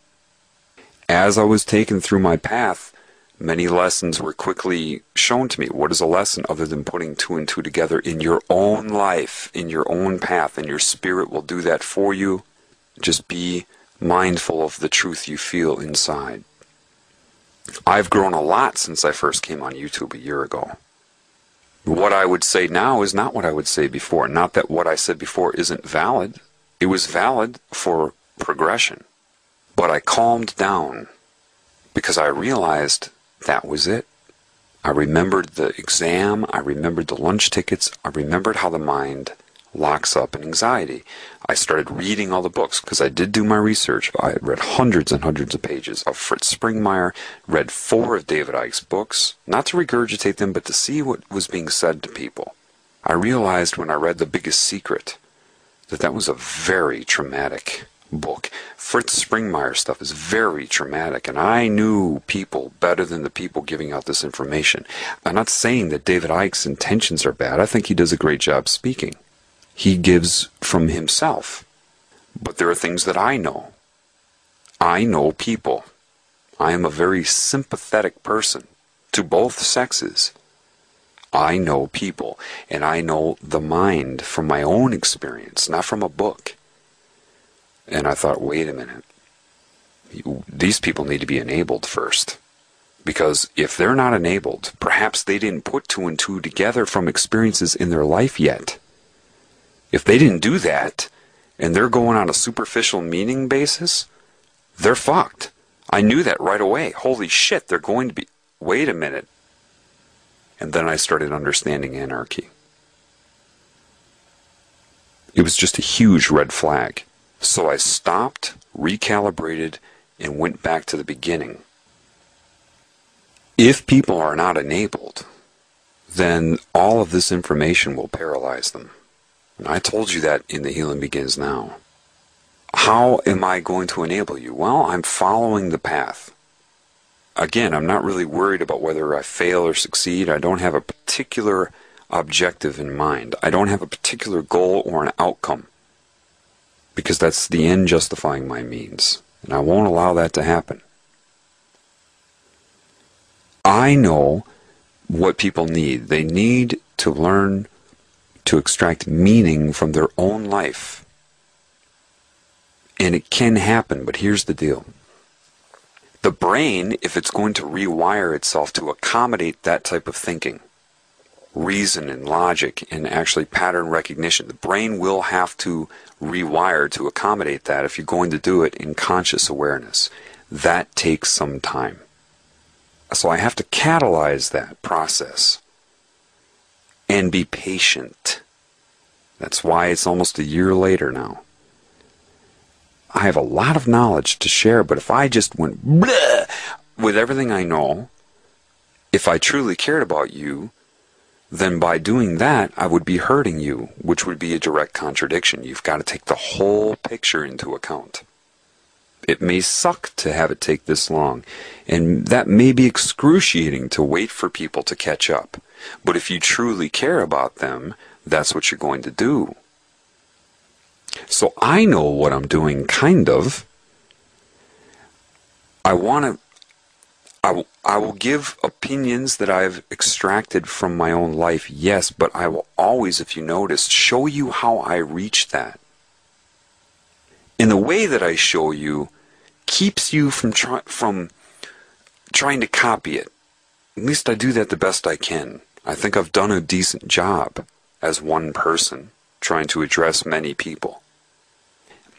As I was taken through my path, Many lessons were quickly shown to me. What is a lesson other than putting two and two together in your own life, in your own path, and your spirit will do that for you? Just be mindful of the truth you feel inside. I've grown a lot since I first came on YouTube a year ago. What I would say now is not what I would say before. Not that what I said before isn't valid. It was valid for progression. But I calmed down because I realized that was it. I remembered the exam, I remembered the lunch tickets, I remembered how the mind locks up in anxiety. I started reading all the books because I did do my research. I read hundreds and hundreds of pages of Fritz Springmeier, read four of David Icke's books, not to regurgitate them, but to see what was being said to people. I realized when I read The Biggest Secret that that was a very traumatic book. Fritz Springmeier stuff is very traumatic, and I knew people better than the people giving out this information. I'm not saying that David Icke's intentions are bad. I think he does a great job speaking. He gives from himself. But there are things that I know. I know people. I am a very sympathetic person to both sexes. I know people, and I know the mind from my own experience, not from a book. And I thought, wait a minute. These people need to be enabled first. Because if they're not enabled, perhaps they didn't put two and two together from experiences in their life yet. If they didn't do that, and they're going on a superficial meaning basis, they're fucked. I knew that right away. Holy shit, they're going to be. Wait a minute. And then I started understanding anarchy. It was just a huge red flag. So I stopped, recalibrated, and went back to the beginning. If people are not enabled, then all of this information will paralyze them. And I told you that in The Healing Begins Now. How am I going to enable you? Well, I'm following the path. Again, I'm not really worried about whether I fail or succeed. I don't have a particular objective in mind. I don't have a particular goal or an outcome because that's the end justifying my means. And I won't allow that to happen. I know what people need. They need to learn to extract meaning from their own life. And it can happen, but here's the deal. The brain, if it's going to rewire itself to accommodate that type of thinking, reason and logic and actually pattern recognition. The brain will have to rewire to accommodate that if you're going to do it in conscious awareness. That takes some time. So I have to catalyze that process and be patient. That's why it's almost a year later now. I have a lot of knowledge to share, but if I just went with everything I know, if I truly cared about you, then by doing that, I would be hurting you, which would be a direct contradiction. You've got to take the whole picture into account. It may suck to have it take this long, and that may be excruciating to wait for people to catch up. But if you truly care about them, that's what you're going to do. So I know what I'm doing, kind of. I want to I will, I will give opinions that I've extracted from my own life, yes, but I will always, if you notice, show you how I reach that. And the way that I show you keeps you from, try, from trying to copy it. At least I do that the best I can. I think I've done a decent job as one person trying to address many people.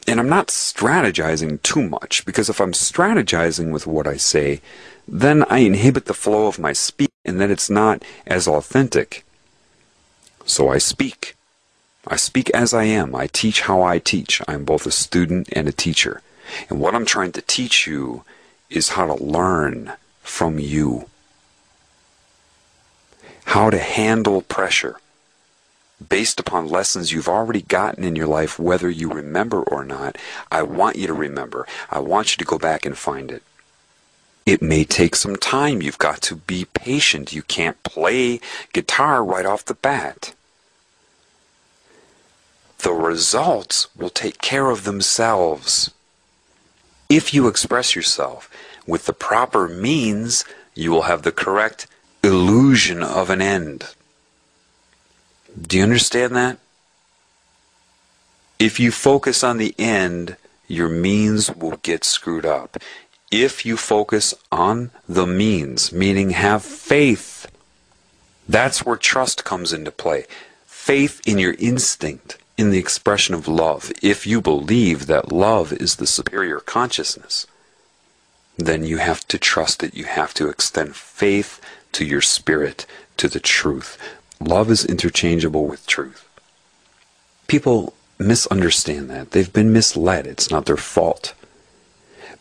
And I'm not strategizing too much because if I'm strategizing with what I say, then I inhibit the flow of my speech and then it's not as authentic. So I speak. I speak as I am. I teach how I teach. I'm both a student and a teacher. And what I'm trying to teach you is how to learn from you. How to handle pressure based upon lessons you've already gotten in your life, whether you remember or not. I want you to remember. I want you to go back and find it. It may take some time. You've got to be patient. You can't play guitar right off the bat. The results will take care of themselves. If you express yourself with the proper means, you will have the correct illusion of an end. Do you understand that? If you focus on the end, your means will get screwed up if you focus on the means, meaning have faith, that's where trust comes into play. Faith in your instinct, in the expression of love. If you believe that love is the superior consciousness, then you have to trust it. You have to extend faith to your spirit, to the truth. Love is interchangeable with truth. People misunderstand that. They've been misled. It's not their fault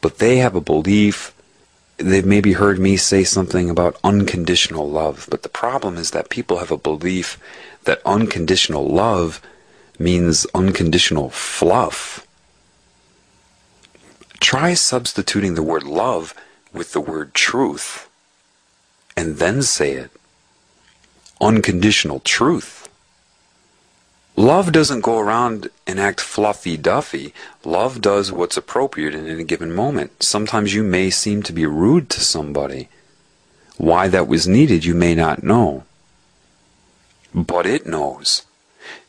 but they have a belief. They've maybe heard me say something about unconditional love, but the problem is that people have a belief that unconditional love means unconditional fluff. Try substituting the word love with the word truth and then say it. Unconditional truth. Love doesn't go around and act fluffy duffy. Love does what's appropriate in any given moment. Sometimes you may seem to be rude to somebody. Why that was needed, you may not know. But it knows.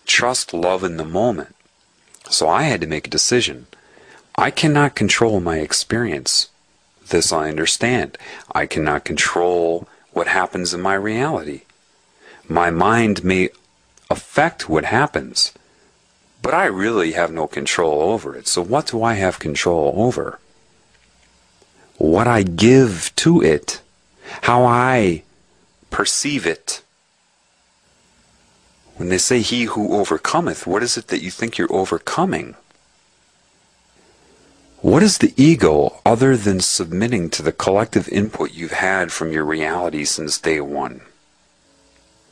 Trust love in the moment. So I had to make a decision. I cannot control my experience. This I understand. I cannot control what happens in my reality. My mind may affect what happens, but I really have no control over it. So what do I have control over? What I give to it, how I perceive it. When they say he who overcometh, what is it that you think you're overcoming? What is the ego other than submitting to the collective input you've had from your reality since day one?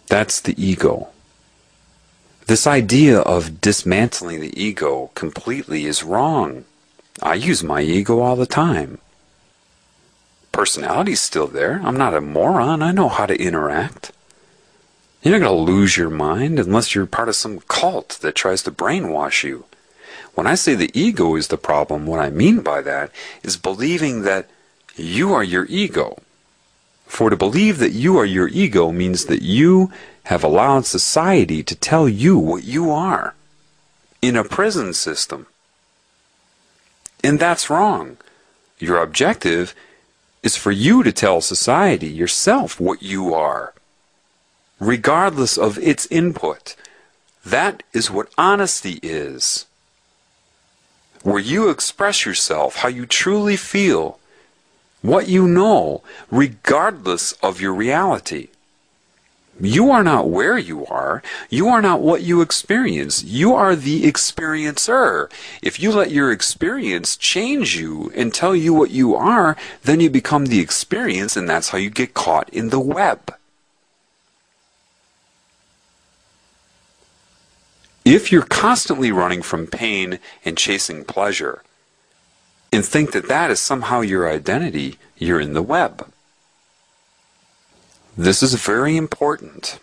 That's the ego. This idea of dismantling the ego completely is wrong. I use my ego all the time. Personality's still there. I'm not a moron. I know how to interact. You're not going to lose your mind unless you're part of some cult that tries to brainwash you. When I say the ego is the problem, what I mean by that is believing that you are your ego. For to believe that you are your ego means that you have allowed society to tell you what you are in a prison system. And that's wrong. Your objective is for you to tell society yourself what you are, regardless of its input. That is what honesty is. Where you express yourself how you truly feel, what you know, regardless of your reality. You are not where you are. You are not what you experience. You are the experiencer. If you let your experience change you and tell you what you are, then you become the experience, and that's how you get caught in the web. If you're constantly running from pain and chasing pleasure, and think that that is somehow your identity, you're in the web. This is very important.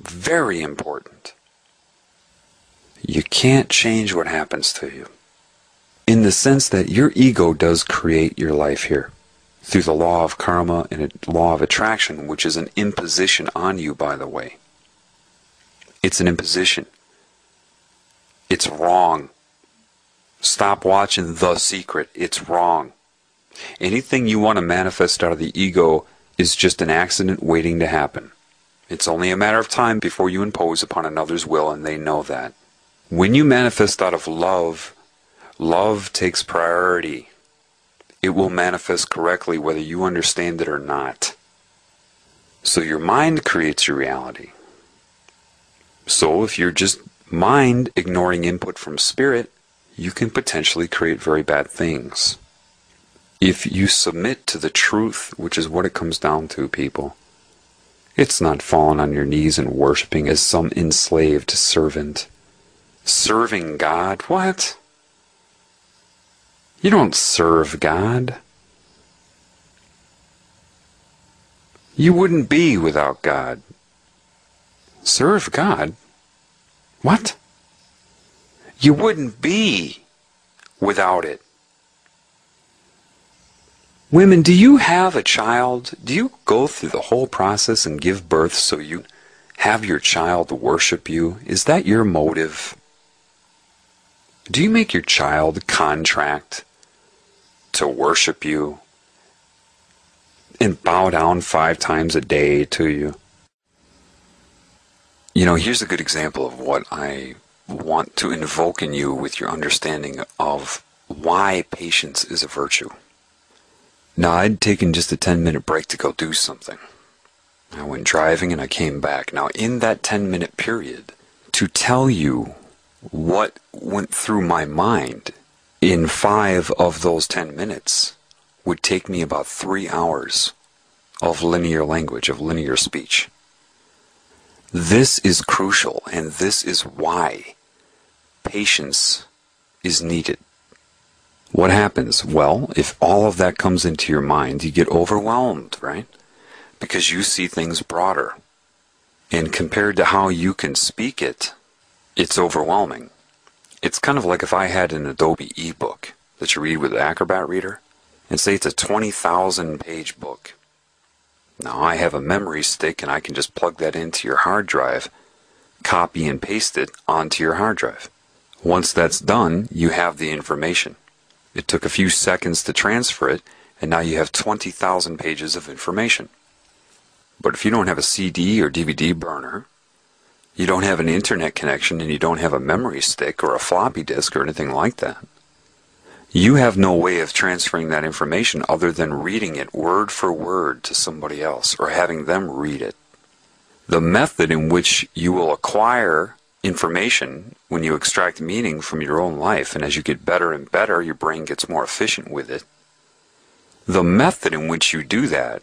Very important. You can't change what happens to you. In the sense that your ego does create your life here through the law of karma and a law of attraction, which is an imposition on you, by the way. It's an imposition. It's wrong. Stop watching The Secret. It's wrong. Anything you want to manifest out of the ego is just an accident waiting to happen. It's only a matter of time before you impose upon another's will, and they know that. When you manifest out of love, love takes priority. It will manifest correctly whether you understand it or not. So your mind creates your reality. So if you're just mind ignoring input from spirit, you can potentially create very bad things. If you submit to the truth, which is what it comes down to, people, it's not falling on your knees and worshiping as some enslaved servant. Serving God? What? You don't serve God. You wouldn't be without God. Serve God? What? You wouldn't be without it. Women, do you have a child? Do you go through the whole process and give birth so you have your child worship you? Is that your motive? Do you make your child contract to worship you and bow down five times a day to you? You know, here's a good example of what I want to invoke in you with your understanding of why patience is a virtue. Now, I'd taken just a 10 minute break to go do something. I went driving and I came back. Now, in that 10 minute period, to tell you what went through my mind in five of those 10 minutes would take me about three hours of linear language, of linear speech. This is crucial, and this is why patience is needed. What happens? Well, if all of that comes into your mind, you get overwhelmed, right? Because you see things broader. And compared to how you can speak it, it's overwhelming. It's kind of like if I had an Adobe ebook that you read with the Acrobat Reader, and say it's a 20,000 page book. Now I have a memory stick and I can just plug that into your hard drive, copy and paste it onto your hard drive. Once that's done, you have the information. It took a few seconds to transfer it, and now you have 20,000 pages of information. But if you don't have a CD or DVD burner, you don't have an internet connection, and you don't have a memory stick or a floppy disk or anything like that, you have no way of transferring that information other than reading it word for word to somebody else or having them read it. The method in which you will acquire information when you extract meaning from your own life, and as you get better and better, your brain gets more efficient with it. The method in which you do that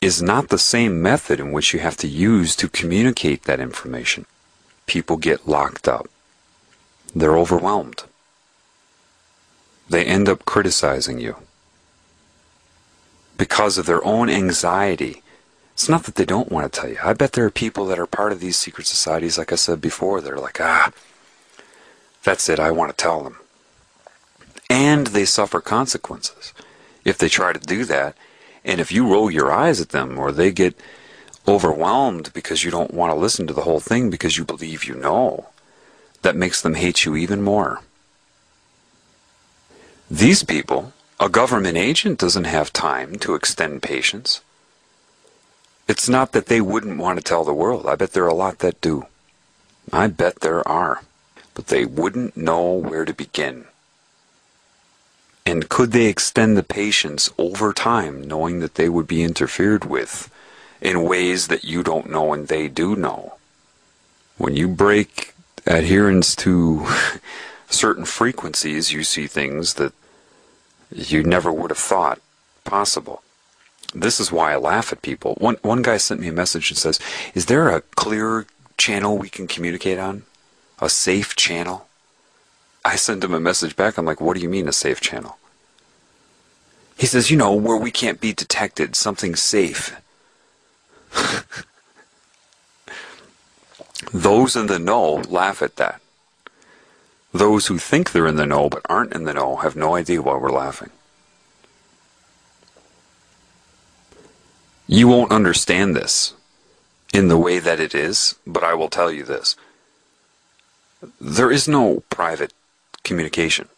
is not the same method in which you have to use to communicate that information. People get locked up. They're overwhelmed they end up criticizing you because of their own anxiety. It's not that they don't want to tell you. I bet there are people that are part of these secret societies, like I said before, they're like, ah, that's it, I want to tell them. And they suffer consequences if they try to do that. And if you roll your eyes at them or they get overwhelmed because you don't want to listen to the whole thing because you believe you know, that makes them hate you even more. These people, a government agent doesn't have time to extend patience. It's not that they wouldn't want to tell the world. I bet there are a lot that do. I bet there are. But they wouldn't know where to begin. And could they extend the patience over time, knowing that they would be interfered with in ways that you don't know and they do know? When you break adherence to certain frequencies, you see things that you never would have thought possible. This is why I laugh at people. One one guy sent me a message and says, "Is there a clear channel we can communicate on? A safe channel?" I sent him a message back. I'm like, "What do you mean a safe channel?" He says, "You know, where we can't be detected, something safe." Those in the know laugh at that. Those who think they're in the know but aren't in the know have no idea why we're laughing. You won't understand this in the way that it is, but I will tell you this. There is no private communication.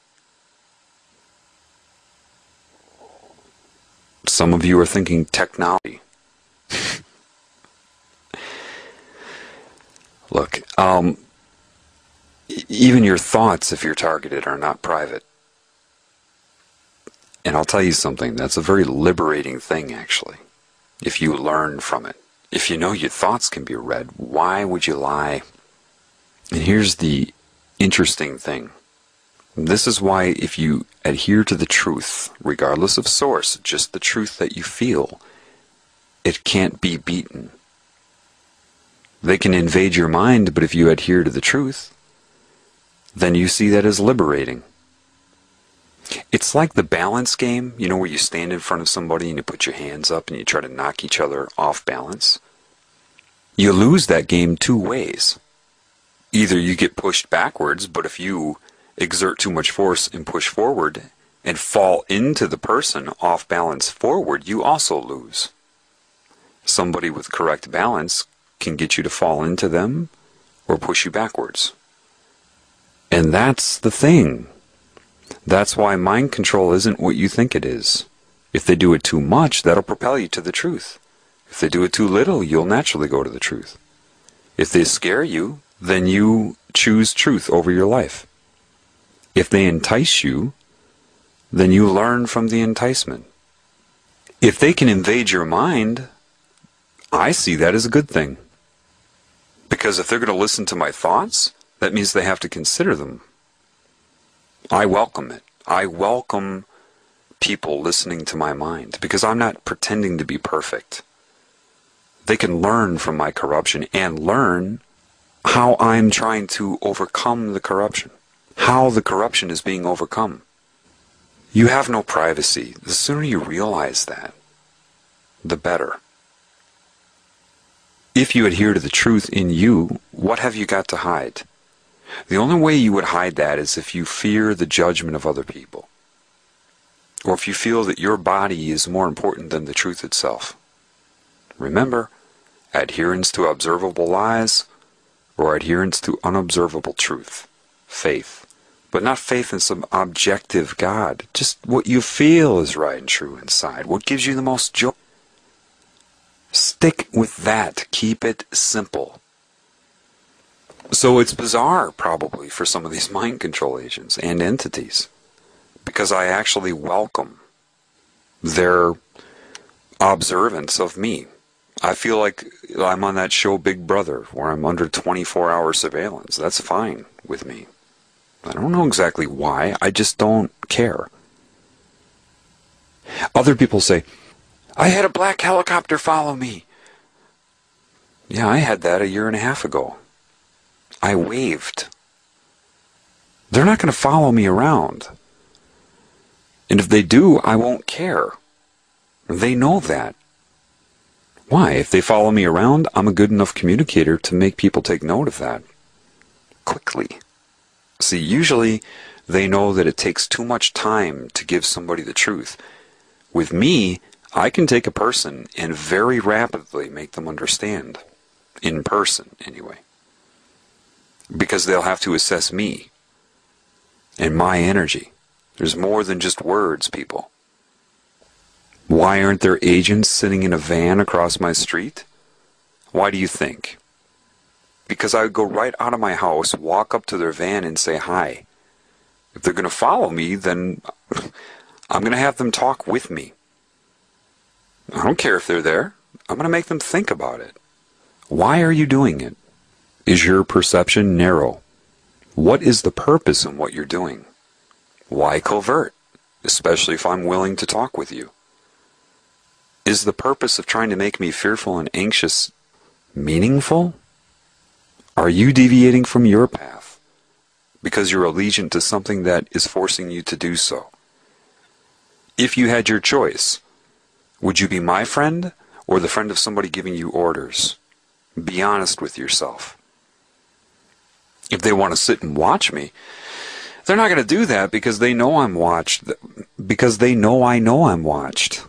Some of you are thinking technology. Look, um, even your thoughts, if you're targeted, are not private. And I'll tell you something, that's a very liberating thing, actually, if you learn from it. If you know your thoughts can be read, why would you lie? And here's the interesting thing. This is why, if you adhere to the truth, regardless of source, just the truth that you feel, it can't be beaten. They can invade your mind, but if you adhere to the truth, then you see that as liberating. It's like the balance game, you know, where you stand in front of somebody and you put your hands up and you try to knock each other off balance. You lose that game two ways. Either you get pushed backwards, but if you exert too much force and push forward and fall into the person off balance forward, you also lose. Somebody with correct balance can get you to fall into them or push you backwards. And that's the thing. That's why mind control isn't what you think it is. If they do it too much, that'll propel you to the truth. If they do it too little, you'll naturally go to the truth. If they scare you, then you choose truth over your life. If they entice you, then you learn from the enticement. If they can invade your mind, I see that as a good thing. Because if they're going to listen to my thoughts, that means they have to consider them. I welcome it. I welcome people listening to my mind because I'm not pretending to be perfect. They can learn from my corruption and learn how I'm trying to overcome the corruption, how the corruption is being overcome. You have no privacy. The sooner you realize that, the better. If you adhere to the truth in you, what have you got to hide? The only way you would hide that is if you fear the judgment of other people. Or if you feel that your body is more important than the truth itself. Remember, adherence to observable lies or adherence to unobservable truth, faith. But not faith in some objective God, just what you feel is right and true inside, what gives you the most joy. Stick with that. Keep it simple. So it's bizarre, probably, for some of these mind control agents and entities, because I actually welcome their observance of me. I feel like I'm on that show Big Brother, where I'm under 24 hour surveillance. That's fine with me. I don't know exactly why, I just don't care. Other people say, I had a black helicopter follow me. Yeah, I had that a year and a half ago. I waved. They're not going to follow me around. And if they do, I won't care. They know that. Why? If they follow me around, I'm a good enough communicator to make people take note of that. Quickly. See, usually they know that it takes too much time to give somebody the truth. With me, I can take a person and very rapidly make them understand. In person, anyway. Because they'll have to assess me and my energy. There's more than just words, people. Why aren't there agents sitting in a van across my street? Why do you think? Because I would go right out of my house, walk up to their van, and say hi. If they're going to follow me, then I'm going to have them talk with me. I don't care if they're there. I'm going to make them think about it. Why are you doing it? Is your perception narrow? What is the purpose in what you're doing? Why covert? Especially if I'm willing to talk with you. Is the purpose of trying to make me fearful and anxious meaningful? Are you deviating from your path because you're allegiant to something that is forcing you to do so? If you had your choice, would you be my friend or the friend of somebody giving you orders? Be honest with yourself. If they want to sit and watch me, they're not going to do that because they know I'm watched, because they know I know I'm watched.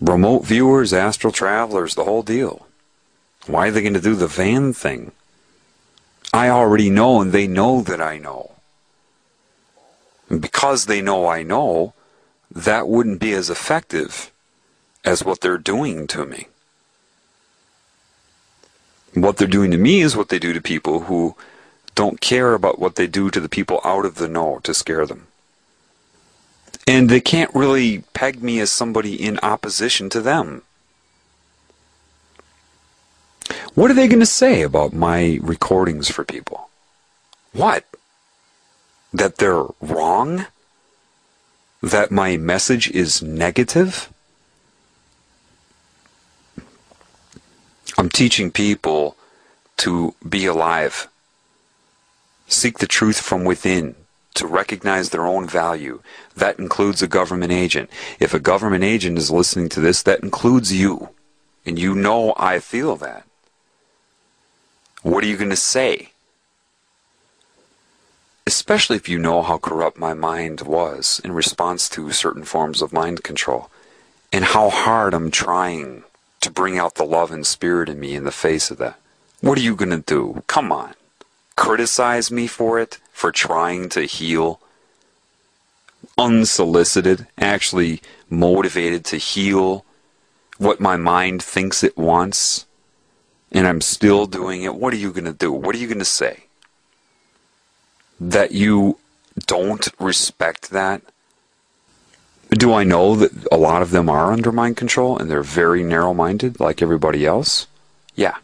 Remote viewers, astral travelers, the whole deal. Why are they going to do the van thing? I already know and they know that I know. And because they know I know, that wouldn't be as effective as what they're doing to me. What they're doing to me is what they do to people who don't care about what they do to the people out of the know to scare them. And they can't really peg me as somebody in opposition to them. What are they going to say about my recordings for people? What? That they're wrong? That my message is negative? I'm teaching people to be alive, seek the truth from within, to recognize their own value. That includes a government agent. If a government agent is listening to this, that includes you. And you know I feel that. What are you going to say? Especially if you know how corrupt my mind was in response to certain forms of mind control, and how hard I'm trying to bring out the love and spirit in me in the face of that. What are you going to do? Come on. Criticize me for it, for trying to heal? Unsolicited, actually motivated to heal what my mind thinks it wants, and I'm still doing it. What are you going to do? What are you going to say? That you don't respect that? Do I know that a lot of them are under mind control and they're very narrow minded like everybody else? Yeah.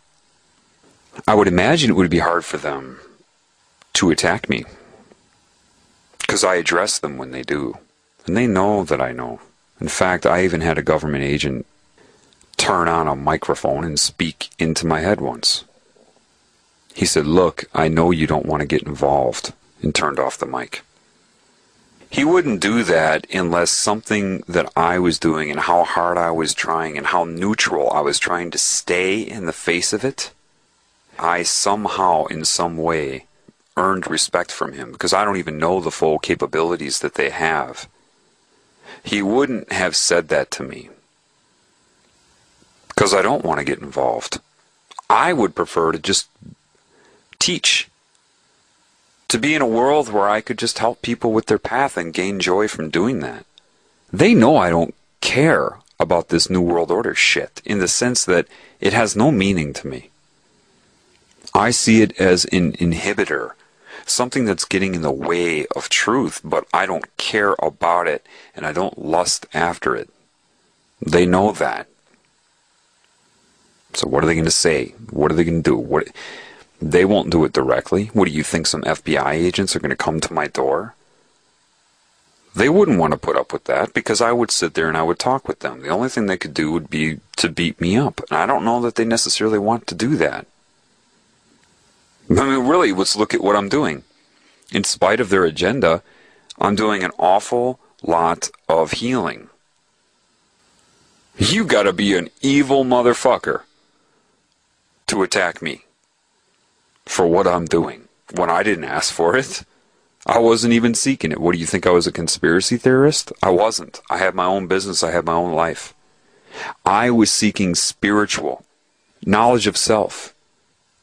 I would imagine it would be hard for them to attack me because I address them when they do. And they know that I know. In fact, I even had a government agent turn on a microphone and speak into my head once. He said, Look, I know you don't want to get involved, and turned off the mic. He wouldn't do that unless something that I was doing and how hard I was trying and how neutral I was trying to stay in the face of it, I somehow, in some way, earned respect from him because I don't even know the full capabilities that they have. He wouldn't have said that to me because I don't want to get involved. I would prefer to just teach to be in a world where I could just help people with their path and gain joy from doing that. They know I don't care about this New World Order shit in the sense that it has no meaning to me. I see it as an inhibitor, something that's getting in the way of truth, but I don't care about it and I don't lust after it. They know that. So what are they going to say? What are they going to do? What they won't do it directly. What do you think? Some FBI agents are going to come to my door? They wouldn't want to put up with that because I would sit there and I would talk with them. The only thing they could do would be to beat me up. And I don't know that they necessarily want to do that. I mean, really, let's look at what I'm doing. In spite of their agenda, I'm doing an awful lot of healing. You gotta be an evil motherfucker to attack me for what I'm doing when I didn't ask for it. I wasn't even seeking it. What do you think I was a conspiracy theorist? I wasn't. I had my own business, I had my own life. I was seeking spiritual knowledge of self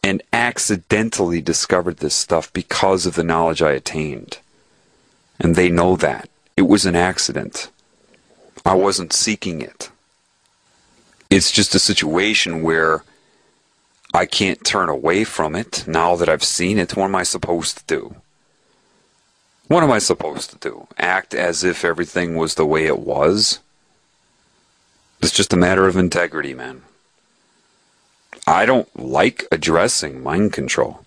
and accidentally discovered this stuff because of the knowledge I attained. And they know that. It was an accident. I wasn't seeking it. It's just a situation where I can't turn away from it now that I've seen it. What am I supposed to do? What am I supposed to do? Act as if everything was the way it was? It's just a matter of integrity, man. I don't like addressing mind control.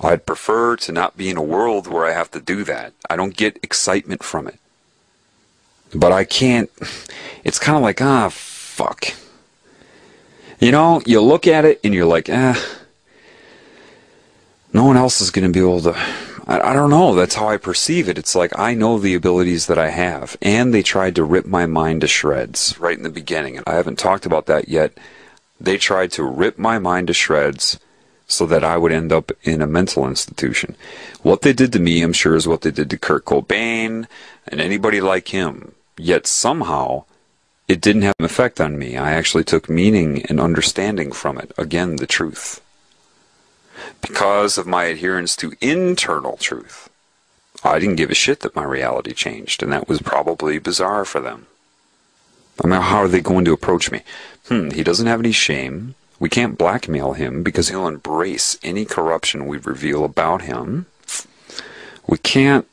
I'd prefer to not be in a world where I have to do that. I don't get excitement from it. But I can't. It's kind of like, ah, fuck. You know, you look at it and you're like, eh, no one else is going to be able to. I, I don't know. That's how I perceive it. It's like I know the abilities that I have. And they tried to rip my mind to shreds right in the beginning. And I haven't talked about that yet. They tried to rip my mind to shreds so that I would end up in a mental institution. What they did to me, I'm sure, is what they did to Kurt Cobain and anybody like him. Yet somehow, it didn't have an effect on me. I actually took meaning and understanding from it. Again, the truth. Because of my adherence to internal truth, I didn't give a shit that my reality changed, and that was probably bizarre for them. I mean, how are they going to approach me? Hmm, he doesn't have any shame. We can't blackmail him because he'll embrace any corruption we reveal about him. We can't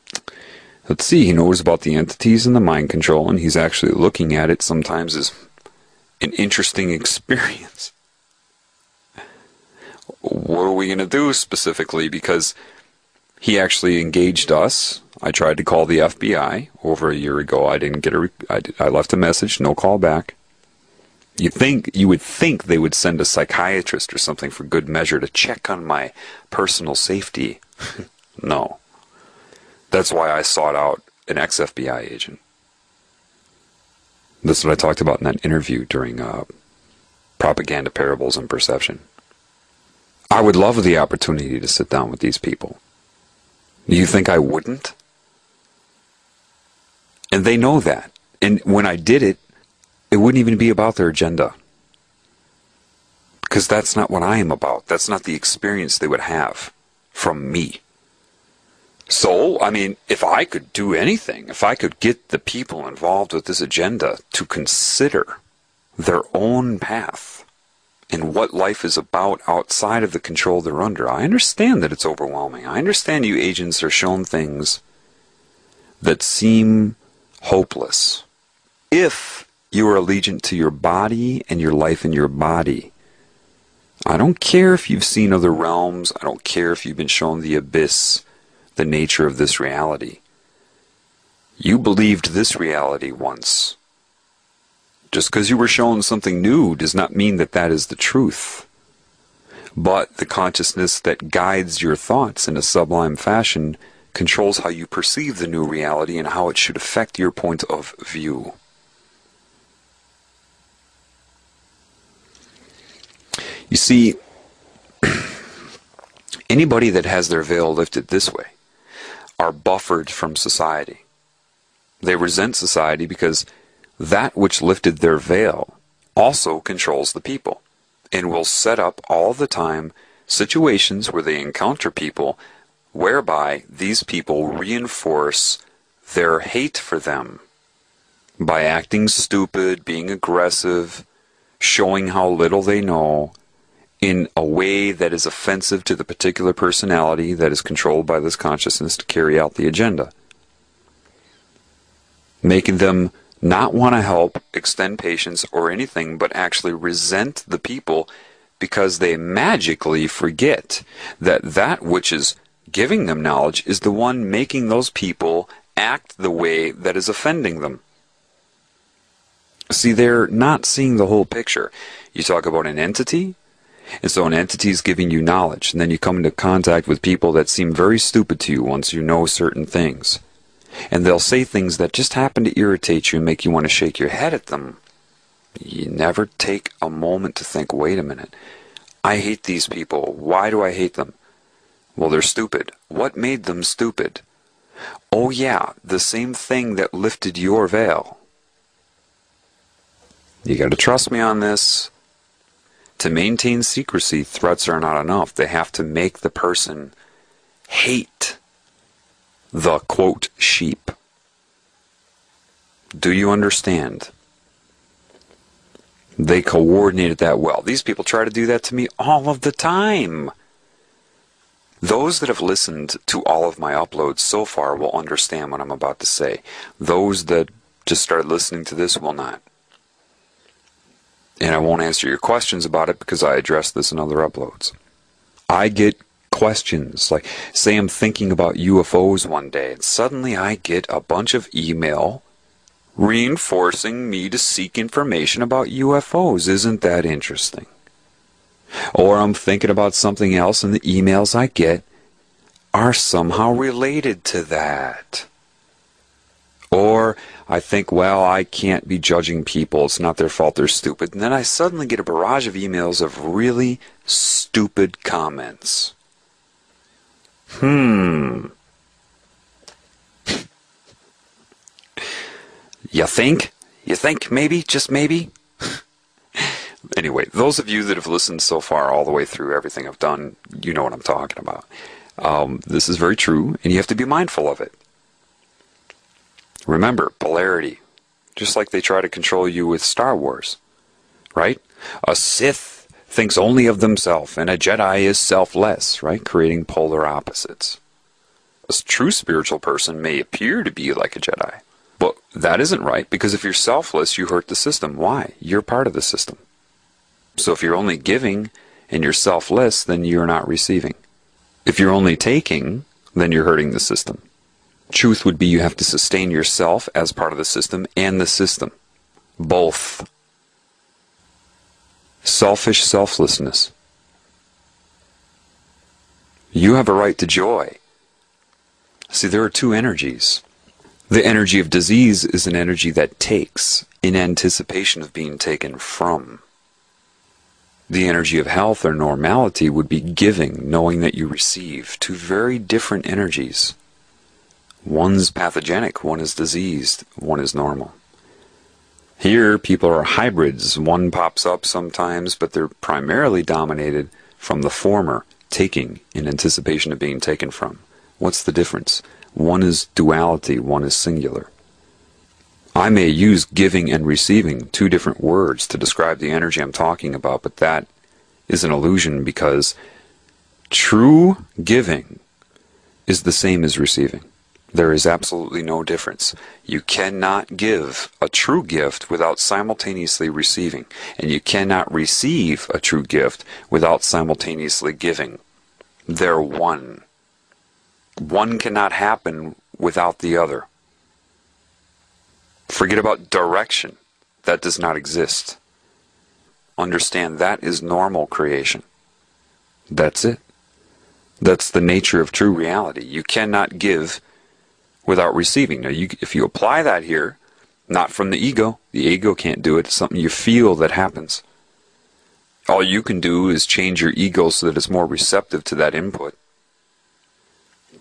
Let's see, he knows about the entities and the mind control, and he's actually looking at it sometimes as an interesting experience. What are we going to do specifically? Because he actually engaged us. I tried to call the FBI over a year ago. I didn't get a. I, I left a message, no call back. You think you would think they would send a psychiatrist or something for good measure to check on my personal safety. no. That's why I sought out an ex FBI agent. This is what I talked about in that interview during uh, Propaganda, Parables, and Perception. I would love the opportunity to sit down with these people. Do you think I wouldn't? And they know that. And when I did it, it wouldn't even be about their agenda. Because that's not what I am about. That's not the experience they would have from me. So, I mean, if I could do anything, if I could get the people involved with this agenda to consider their own path and what life is about outside of the control they're under, I understand that it's overwhelming. I understand you agents are shown things that seem hopeless. If you are allegiant to your body and your life in your body, I don't care if you've seen other realms, I don't care if you've been shown the abyss the nature of this reality. You believed this reality once. Just because you were shown something new does not mean that that is the truth. But the consciousness that guides your thoughts in a sublime fashion controls how you perceive the new reality and how it should affect your point of view. You see, anybody that has their veil lifted this way are buffered from society. They resent society because that which lifted their veil also controls the people and will set up all the time situations where they encounter people whereby these people reinforce their hate for them by acting stupid, being aggressive, showing how little they know in a way that is offensive to the particular personality that is controlled by this consciousness to carry out the agenda. Making them not want to help, extend patience, or anything, but actually resent the people because they magically forget that that which is giving them knowledge is the one making those people act the way that is offending them. See, they're not seeing the whole picture. You talk about an entity, and so an entity is giving you knowledge, and then you come into contact with people that seem very stupid to you once you know certain things. And they'll say things that just happen to irritate you and make you want to shake your head at them. You never take a moment to think, wait a minute, I hate these people. Why do I hate them? Well, they're stupid. What made them stupid? Oh, yeah, the same thing that lifted your veil. You got to trust me on this. To maintain secrecy, threats are not enough. They have to make the person hate the quote sheep. Do you understand? They coordinated that well. These people try to do that to me all of the time. Those that have listened to all of my uploads so far will understand what I'm about to say. Those that just started listening to this will not. And I won't answer your questions about it because I address this in other uploads. I get questions like, say I'm thinking about UFOs one day, and suddenly I get a bunch of email reinforcing me to seek information about UFOs. Isn't that interesting? Or I'm thinking about something else and the emails I get are somehow related to that. Or I think, well, I can't be judging people. It's not their fault they're stupid. And then I suddenly get a barrage of emails of really stupid comments. Hmm. You think? You think maybe? Just maybe? Anyway, those of you that have listened so far all the way through everything I've done, you know what I'm talking about. Um, this is very true, and you have to be mindful of it. Remember, polarity. Just like they try to control you with Star Wars, right? A Sith thinks only of themselves, and a Jedi is selfless, right? Creating polar opposites. A true spiritual person may appear to be like a Jedi, but that isn't right because if you're selfless, you hurt the system. Why? You're part of the system. So if you're only giving and you're selfless, then you're not receiving. If you're only taking, then you're hurting the system. Truth would be you have to sustain yourself as part of the system and the system. Both. Selfish selflessness. You have a right to joy. See, there are two energies. The energy of disease is an energy that takes in anticipation of being taken from. The energy of health or normality would be giving, knowing that you receive, two very different energies. One's pathogenic, one is diseased, one is normal. Here, people are hybrids. One pops up sometimes, but they're primarily dominated from the former, taking in anticipation of being taken from. What's the difference? One is duality, one is singular. I may use giving and receiving, two different words, to describe the energy I'm talking about, but that is an illusion because true giving is the same as receiving. There is absolutely no difference. You cannot give a true gift without simultaneously receiving, and you cannot receive a true gift without simultaneously giving. They're one. One cannot happen without the other. Forget about direction. That does not exist. Understand that is normal creation. That's it. That's the nature of true reality. You cannot give without receiving. Now, you, if you apply that here, not from the ego, the ego can't do it. It's something you feel that happens. All you can do is change your ego so that it's more receptive to that input.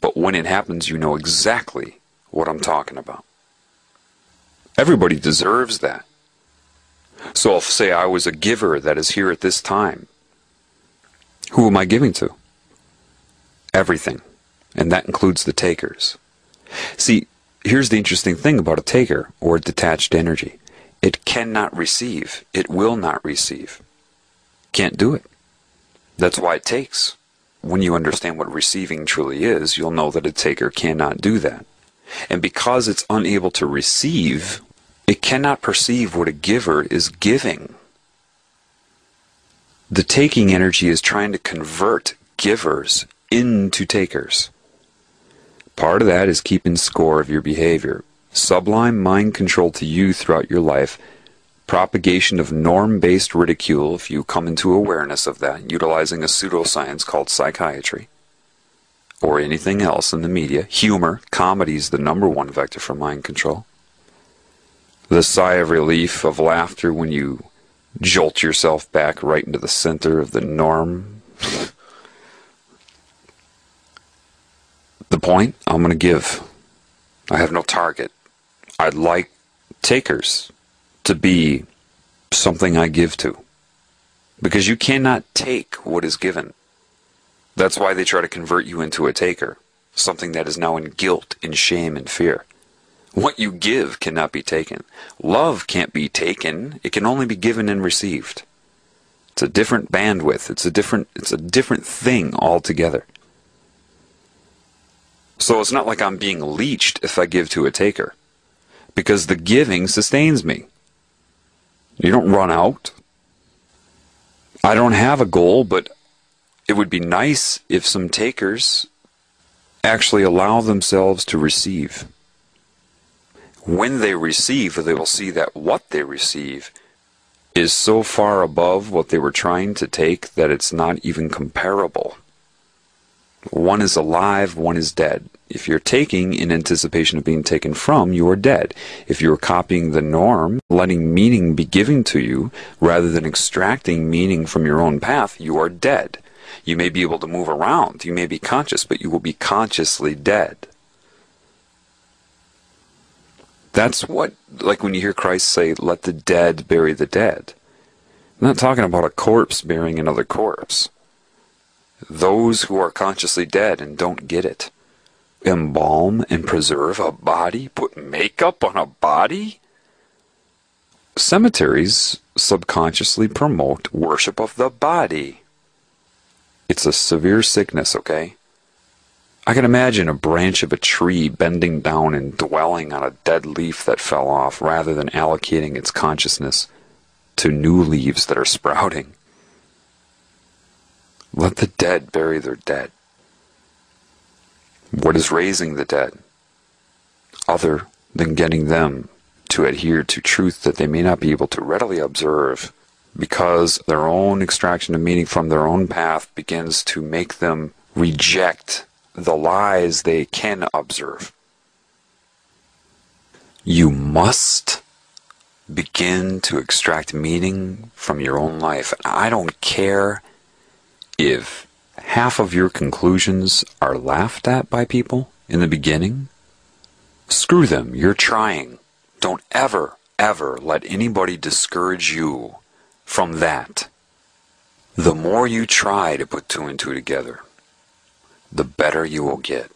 But when it happens, you know exactly what I'm talking about. Everybody deserves that. So I'll say I was a giver that is here at this time. Who am I giving to? Everything. And that includes the takers. See, here's the interesting thing about a taker or a detached energy it cannot receive, it will not receive. Can't do it. That's why it takes. When you understand what receiving truly is, you'll know that a taker cannot do that. And because it's unable to receive, it cannot perceive what a giver is giving. The taking energy is trying to convert givers into takers. Part of that is keeping score of your behavior. Sublime mind control to you throughout your life propagation of norm based ridicule, if you come into awareness of that, utilizing a pseudoscience called psychiatry, or anything else in the media, humor, comedy is the number one vector for mind control. The sigh of relief of laughter when you jolt yourself back right into the center of the norm. the point I'm going to give. I have no target. I'd like takers to be something I give to. Because you cannot take what is given. That's why they try to convert you into a taker, something that is now in guilt, in shame, and fear. What you give cannot be taken. Love can't be taken. It can only be given and received. It's a different bandwidth. It's a different it's a different thing altogether. So it's not like I'm being leached if I give to a taker. Because the giving sustains me. You don't run out. I don't have a goal, but it would be nice if some takers actually allow themselves to receive. When they receive, they will see that what they receive is so far above what they were trying to take that it's not even comparable. One is alive, one is dead. If you're taking in anticipation of being taken from, you are dead. If you're copying the norm, letting meaning be given to you, rather than extracting meaning from your own path, you are dead. You may be able to move around, you may be conscious, but you will be consciously dead. That's what, like when you hear Christ say, let the dead bury the dead. I'm not talking about a corpse burying another corpse. Those who are consciously dead and don't get it embalm and preserve a body? Put makeup on a body? Cemeteries subconsciously promote worship of the body. It's a severe sickness, okay? I can imagine a branch of a tree bending down and dwelling on a dead leaf that fell off rather than allocating its consciousness to new leaves that are sprouting. Let the dead bury their dead. What is raising the dead? Other than getting them to adhere to truth that they may not be able to readily observe because their own extraction of meaning from their own path begins to make them reject the lies they can observe. You must begin to extract meaning from your own life. I don't care if half of your conclusions are laughed at by people in the beginning, screw them. You're trying. Don't ever, ever let anybody discourage you from that. The more you try to put two and two together, the better you will get.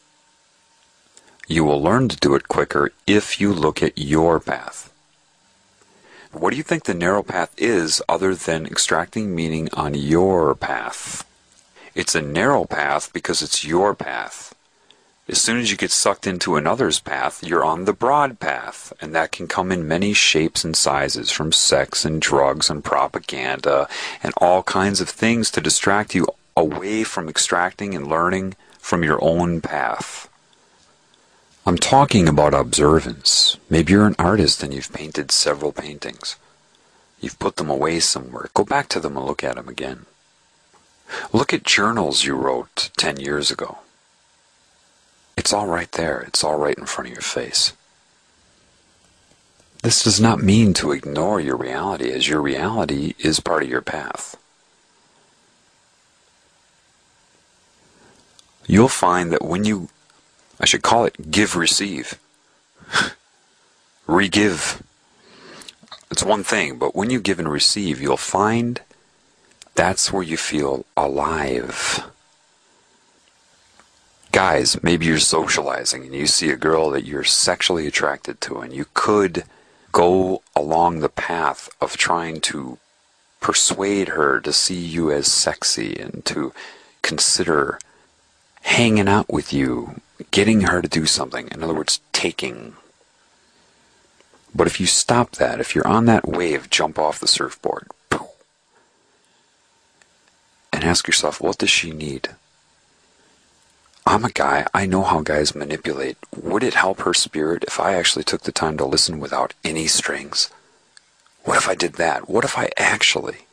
You will learn to do it quicker if you look at your path. What do you think the narrow path is other than extracting meaning on your path? It's a narrow path because it's your path. As soon as you get sucked into another's path, you're on the broad path, and that can come in many shapes and sizes from sex and drugs and propaganda and all kinds of things to distract you away from extracting and learning from your own path. I'm talking about observance. Maybe you're an artist and you've painted several paintings. You've put them away somewhere. Go back to them and look at them again. Look at journals you wrote 10 years ago. It's all right there. It's all right in front of your face. This does not mean to ignore your reality, as your reality is part of your path. You'll find that when you, I should call it give receive, re-give. It's one thing, but when you give and receive, you'll find that's where you feel alive. Guys, maybe you're socializing and you see a girl that you're sexually attracted to, and you could go along the path of trying to persuade her to see you as sexy and to consider hanging out with you, getting her to do something. In other words, taking. But if you stop that, if you're on that wave, jump off the surfboard and ask yourself, what does she need? I'm a guy, I know how guys manipulate. Would it help her spirit if I actually took the time to listen without any strings? What if I did that? What if I actually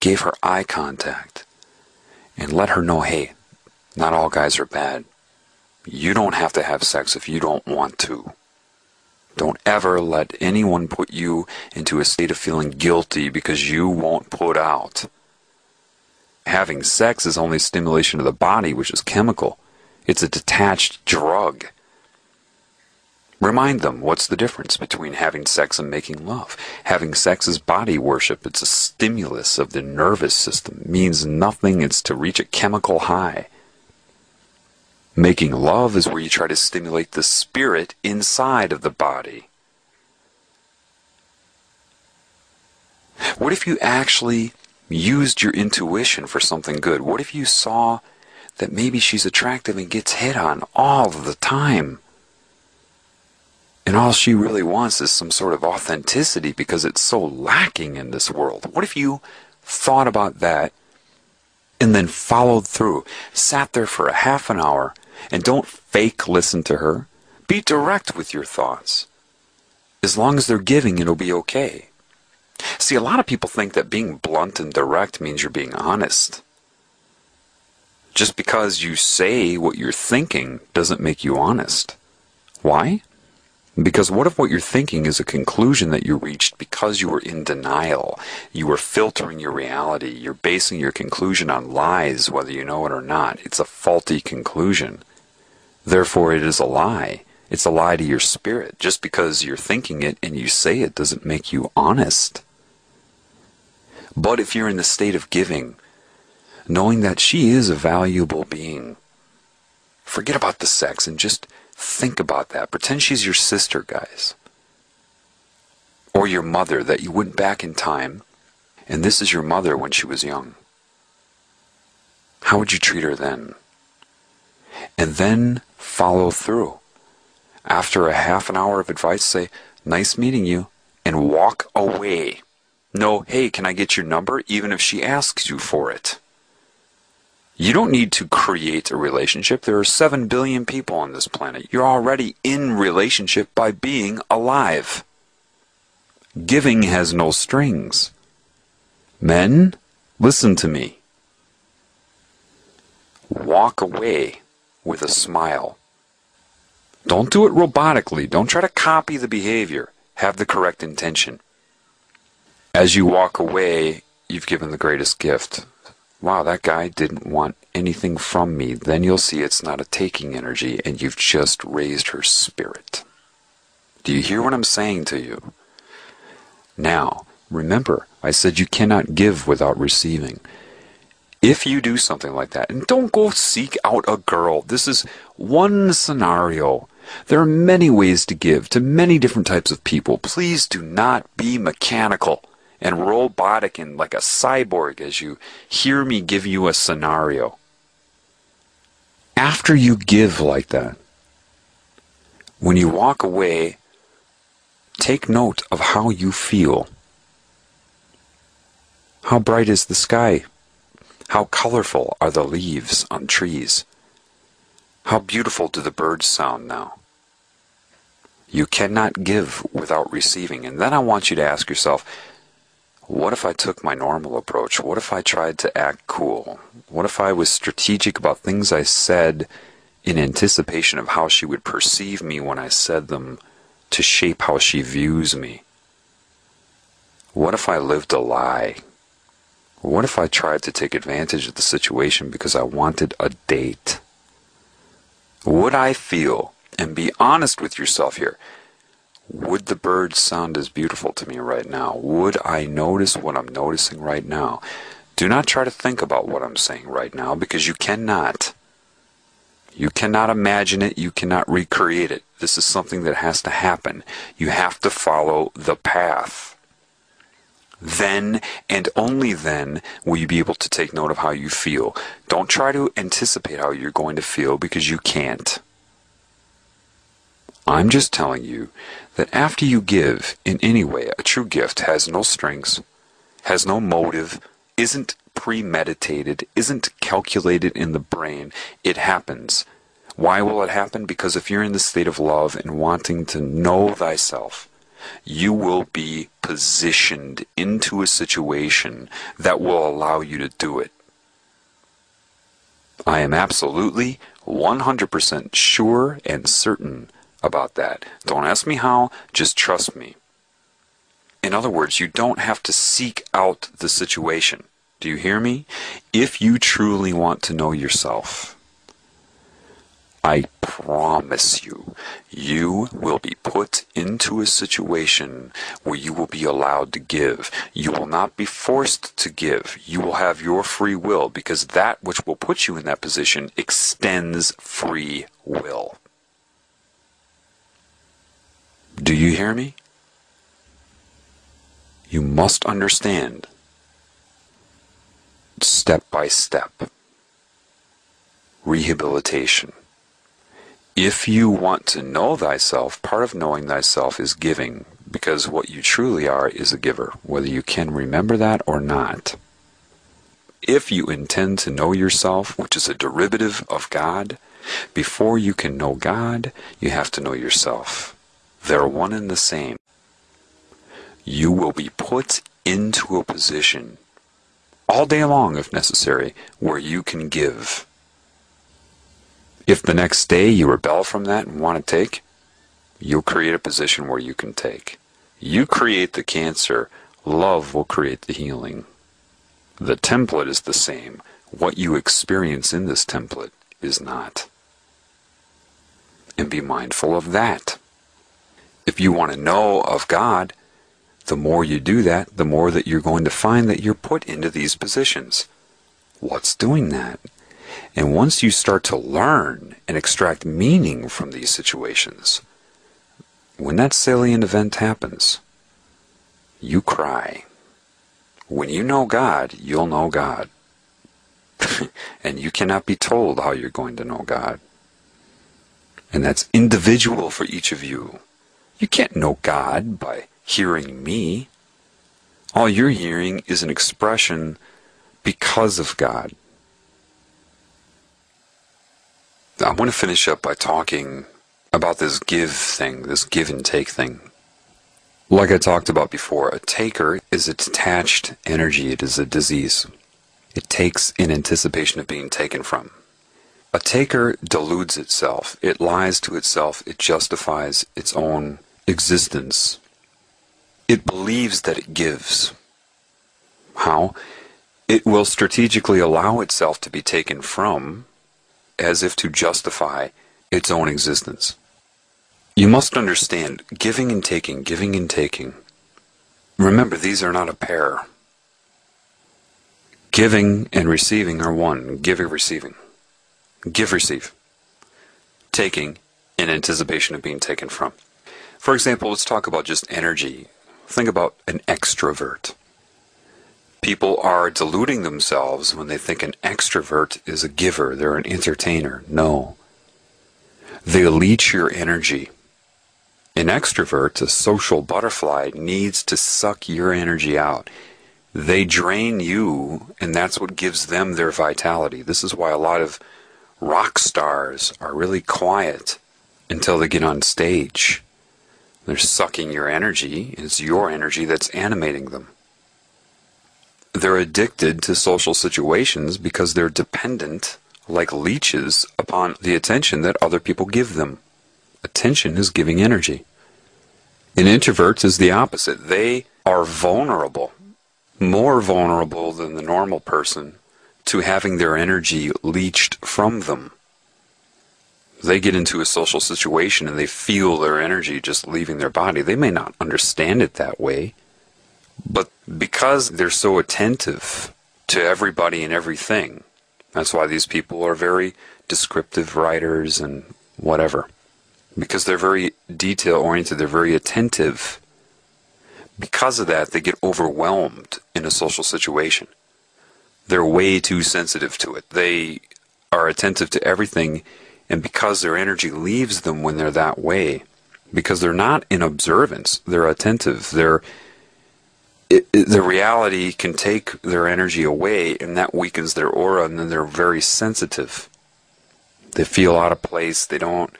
gave her eye contact and let her know, hey, not all guys are bad. You don't have to have sex if you don't want to. Don't ever let anyone put you into a state of feeling guilty because you won't put out. Having sex is only stimulation of the body, which is chemical. It's a detached drug. Remind them what's the difference between having sex and making love. Having sex is body worship. It's a stimulus of the nervous system. It means nothing. It's to reach a chemical high. Making love is where you try to stimulate the spirit inside of the body. What if you actually used your intuition for something good? What if you saw that maybe she's attractive and gets hit on all the time. And all she really wants is some sort of authenticity because it's so lacking in this world. What if you thought about that and then followed through, sat there for a half an hour, and don't fake listen to her? Be direct with your thoughts. As long as they're giving, it'll be okay. See, a lot of people think that being blunt and direct means you're being honest. Just because you say what you're thinking doesn't make you honest. Why? Because what if what you're thinking is a conclusion that you reached because you were in denial? You were filtering your reality. You're basing your conclusion on lies, whether you know it or not. It's a faulty conclusion. Therefore, it is a lie. It's a lie to your spirit. Just because you're thinking it and you say it doesn't make you honest. But if you're in the state of giving, knowing that she is a valuable being. Forget about the sex and just think about that. Pretend she's your sister, guys. Or your mother, that you went back in time, and this is your mother when she was young. How would you treat her then? And then follow through. After a half an hour of advice, say, Nice meeting you, and walk away. No, hey, can I get your number? Even if she asks you for it. You don't need to create a relationship. There are 7 billion people on this planet. You're already in relationship by being alive. Giving has no strings. Men, listen to me. Walk away with a smile. Don't do it robotically. Don't try to copy the behavior. Have the correct intention. As you walk away, you've given the greatest gift wow, that guy didn't want anything from me, then you'll see it's not a taking energy and you've just raised her spirit. Do you hear what I'm saying to you? Now, remember, I said you cannot give without receiving. If you do something like that, and don't go seek out a girl, this is one scenario. There are many ways to give to many different types of people. Please do not be mechanical and robotic and like a cyborg as you hear me give you a scenario. After you give like that, when you walk away, take note of how you feel. How bright is the sky? How colorful are the leaves on trees? How beautiful do the birds sound now? You cannot give without receiving. And then I want you to ask yourself, What if I took my normal approach? What if I tried to act cool? What if I was strategic about things I said in anticipation of how she would perceive me when I said them to shape how she views me? What if I lived a lie? What if I tried to take advantage of the situation because I wanted a date? Would I feel, and be honest with yourself here, would the birds sound as beautiful to me right now? Would I notice what I'm noticing right now? Do not try to think about what I'm saying right now because you cannot. You cannot imagine it. You cannot recreate it. This is something that has to happen. You have to follow the path. Then and only then will you be able to take note of how you feel. Don't try to anticipate how you're going to feel because you can't. I'm just telling you that after you give in any way, a true gift has no strings, has no motive, isn't premeditated, isn't calculated in the brain. It happens. Why will it happen? Because if you're in the state of love and wanting to know thyself, you will be positioned into a situation that will allow you to do it. I am absolutely 100% sure and certain about that. Don't ask me how, just trust me. In other words, you don't have to seek out the situation. Do you hear me? If you truly want to know yourself, I promise you, you will be put into a situation where you will be allowed to give. You will not be forced to give. You will have your free will because that which will put you in that position extends free will. Do you hear me? You must understand step by step rehabilitation. If you want to know thyself, part of knowing thyself is giving, because what you truly are is a giver, whether you can remember that or not. If you intend to know yourself, which is a derivative of God, before you can know God, you have to know yourself. They're one and the same. You will be put into a position, all day long if necessary, where you can give. If the next day you rebel from that and want to take, you'll create a position where you can take. You create the cancer, love will create the healing. The template is the same. What you experience in this template is not. And be mindful of that. If you want to know of God, the more you do that, the more that you're going to find that you're put into these positions. What's doing that? And once you start to learn and extract meaning from these situations, when that salient event happens, you cry. When you know God, you'll know God. and you cannot be told how you're going to know God. And that's individual for each of you. You can't know God by hearing me. All you're hearing is an expression because of God. I want to finish up by talking about this give thing, this give and take thing. Like I talked about before, a taker is a detached energy, it is a disease. It takes in anticipation of being taken from. A taker deludes itself, it lies to itself, it justifies its own existence. It believes that it gives. How? It will strategically allow itself to be taken from as if to justify its own existence. You must understand giving and taking, giving and taking. Remember, these are not a pair. Giving and receiving are one. Giving, receiving. Give, receive. Taking in anticipation of being taken from. For example, let's talk about just energy. Think about an extrovert. People are deluding themselves when they think an extrovert is a giver, they're an entertainer. No. They leech your energy. An extrovert, a social butterfly, needs to suck your energy out. They drain you, and that's what gives them their vitality. This is why a lot of rock stars are really quiet until they get on stage. They're sucking your energy. It's your energy that's animating them. They're addicted to social situations because they're dependent, like leeches, upon the attention that other people give them. Attention is giving energy. In introverts is the opposite. They are vulnerable, more vulnerable than the normal person, to having their energy leached from them. They get into a social situation and they feel their energy just leaving their body. They may not understand it that way, but because they're so attentive to everybody and everything, that's why these people are very descriptive writers and whatever. Because they're very detail oriented, they're very attentive. Because of that, they get overwhelmed in a social situation. They're way too sensitive to it. They are attentive to everything, and because their energy leaves them when they're that way, because they're not in observance, they're attentive, they're it, it, the reality can take their energy away, and that weakens their aura, and then they're very sensitive. They feel out of place. They don't.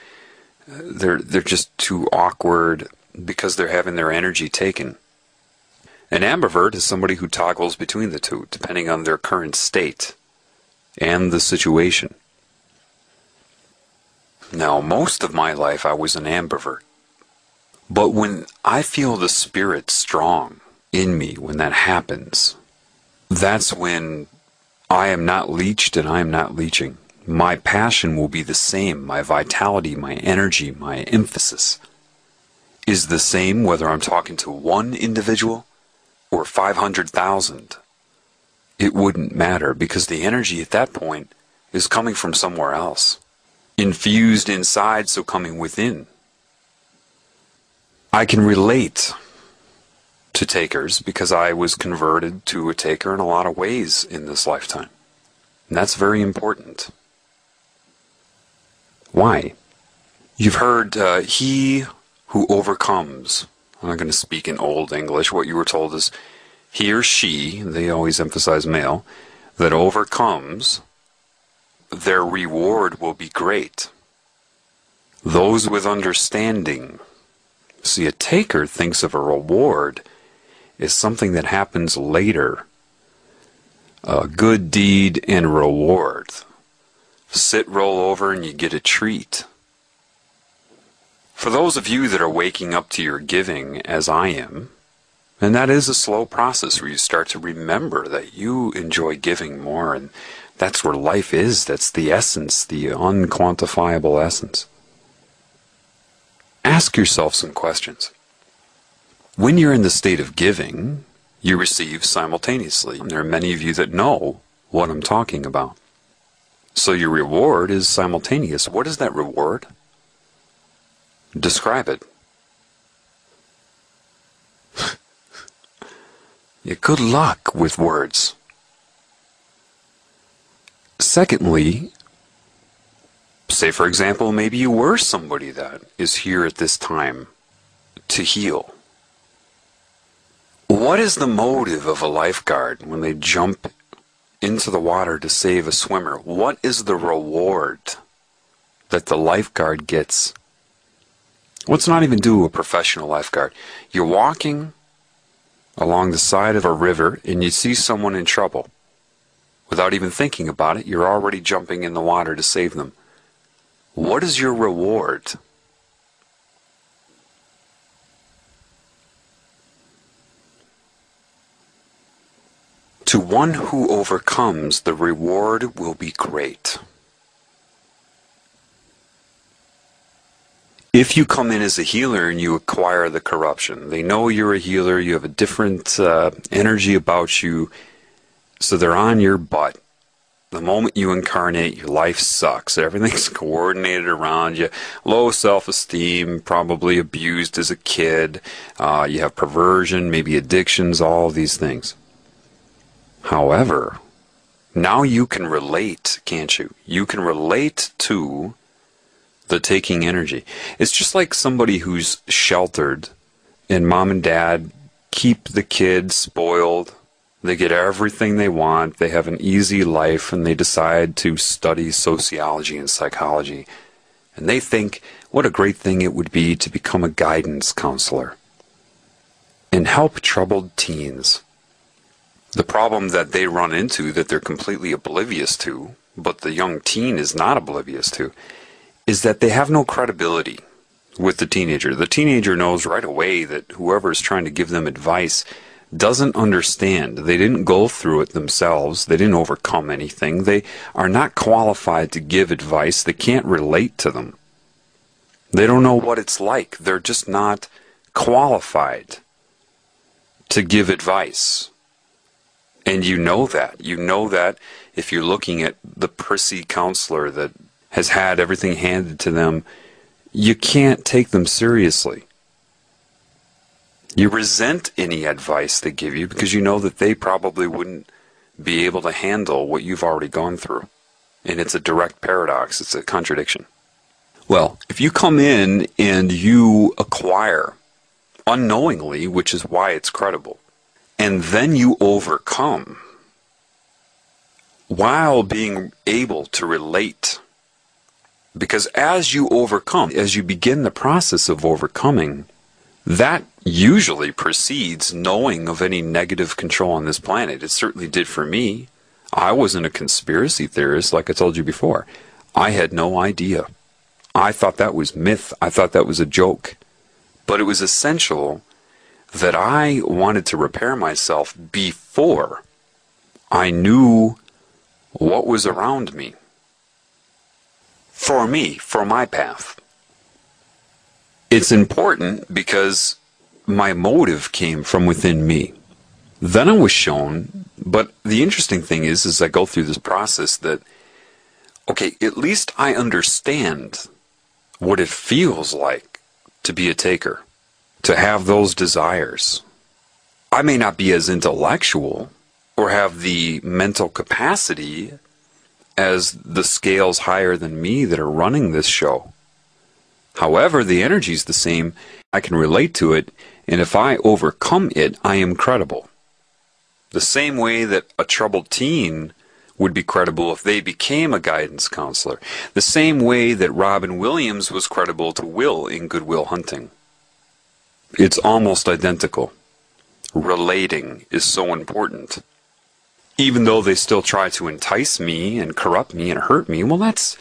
They're they're just too awkward because they're having their energy taken. An ambivert is somebody who toggles between the two, depending on their current state and the situation. Now, most of my life I was an ambivert. But when I feel the spirit strong, in me when that happens, that's when I am not leached and I am not leeching. My passion will be the same. My vitality, my energy, my emphasis is the same whether I'm talking to one individual or 500,000. It wouldn't matter because the energy at that point is coming from somewhere else. Infused inside, so coming within. I can relate to takers because I was converted to a taker in a lot of ways in this lifetime. And that's very important. Why? You've heard, uh, he who overcomes. I'm not going to speak in old English. What you were told is he or she, they always emphasize male, that overcomes, their reward will be great. Those with understanding. See, a taker thinks of a reward is something that happens later. A good deed and reward. Sit, roll over, and you get a treat. For those of you that are waking up to your giving, as I am, and that is a slow process where you start to remember that you enjoy giving more, and that's where life is. That's the essence, the unquantifiable essence. Ask yourself some questions. When you're in the state of giving, you receive simultaneously. There are many of you that know what I'm talking about. So your reward is simultaneous. What is that reward? Describe it. yeah, good luck with words. Secondly, say for example, maybe you were somebody that is here at this time to heal what is the motive of a lifeguard when they jump into the water to save a swimmer? What is the reward that the lifeguard gets? Let's not even do a professional lifeguard. You're walking along the side of a river and you see someone in trouble. Without even thinking about it, you're already jumping in the water to save them. What is your reward? To one who overcomes, the reward will be great. If you come in as a healer and you acquire the corruption, they know you're a healer, you have a different uh, energy about you, so they're on your butt. The moment you incarnate, your life sucks. Everything's coordinated around you. Low self esteem, probably abused as a kid. Uh, you have perversion, maybe addictions, all these things. However, now you can relate, can't you? You can relate to the taking energy. It's just like somebody who's sheltered and mom and dad keep the kids spoiled. They get everything they want. They have an easy life and they decide to study sociology and psychology. And they think what a great thing it would be to become a guidance counselor and help troubled teens The problem that they run into that they're completely oblivious to, but the young teen is not oblivious to, is that they have no credibility with the teenager. The teenager knows right away that whoever is trying to give them advice doesn't understand. They didn't go through it themselves. They didn't overcome anything. They are not qualified to give advice. They can't relate to them. They don't know what it's like. They're just not qualified to give advice. And you know that. You know that if you're looking at the prissy counselor that has had everything handed to them, you can't take them seriously. You resent any advice they give you because you know that they probably wouldn't be able to handle what you've already gone through. And it's a direct paradox, it's a contradiction. Well, if you come in and you acquire unknowingly, which is why it's credible, and then you overcome while being able to relate. Because as you overcome, as you begin the process of overcoming, that usually precedes knowing of any negative control on this planet. It certainly did for me. I wasn't a conspiracy theorist, like I told you before. I had no idea. I thought that was myth. I thought that was a joke. But it was essential that I wanted to repair myself before I knew what was around me. For me, for my path. It's important because my motive came from within me. Then I was shown, but the interesting thing is, as I go through this process, that, okay, at least I understand what it feels like to be a taker, to have those desires. I may not be as intellectual or have the mental capacity as the scales higher than me that are running this show. However, the energy is the same. I can relate to it, and if I overcome it, I am credible. The same way that a troubled teen would be credible if they became a guidance counselor. The same way that Robin Williams was credible to Will in Good Will Hunting. It's almost identical. Relating is so important. Even though they still try to entice me and corrupt me and hurt me, well, that's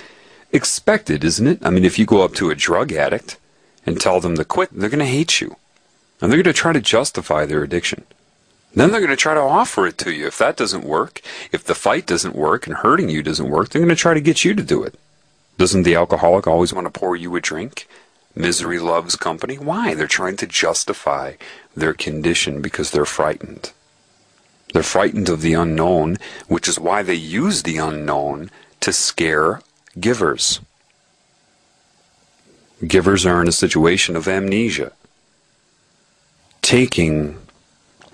expected, isn't it? I mean, if you go up to a drug addict and tell them to quit, they're going to hate you. And they're going to try to justify their addiction. Then they're going to try to offer it to you. If that doesn't work, if the fight doesn't work and hurting you doesn't work, they're going to try to get you to do it. Doesn't the alcoholic always want to pour you a drink? Misery loves company. Why? They're trying to justify their condition because they're frightened. They're frightened of the unknown, which is why they use the unknown to scare givers. Givers are in a situation of amnesia. Taking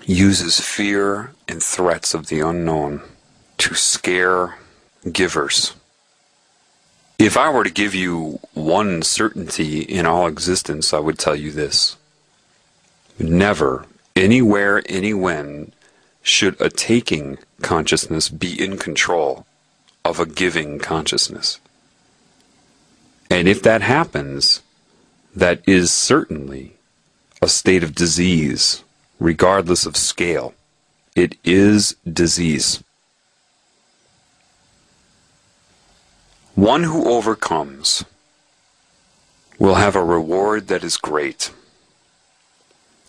uses fear and threats of the unknown to scare givers. If I were to give you one certainty in all existence, I would tell you this. Never, anywhere, anywhen, should a taking consciousness be in control of a giving consciousness. And if that happens, that is certainly a state of disease regardless of scale. It is disease. One who overcomes will have a reward that is great.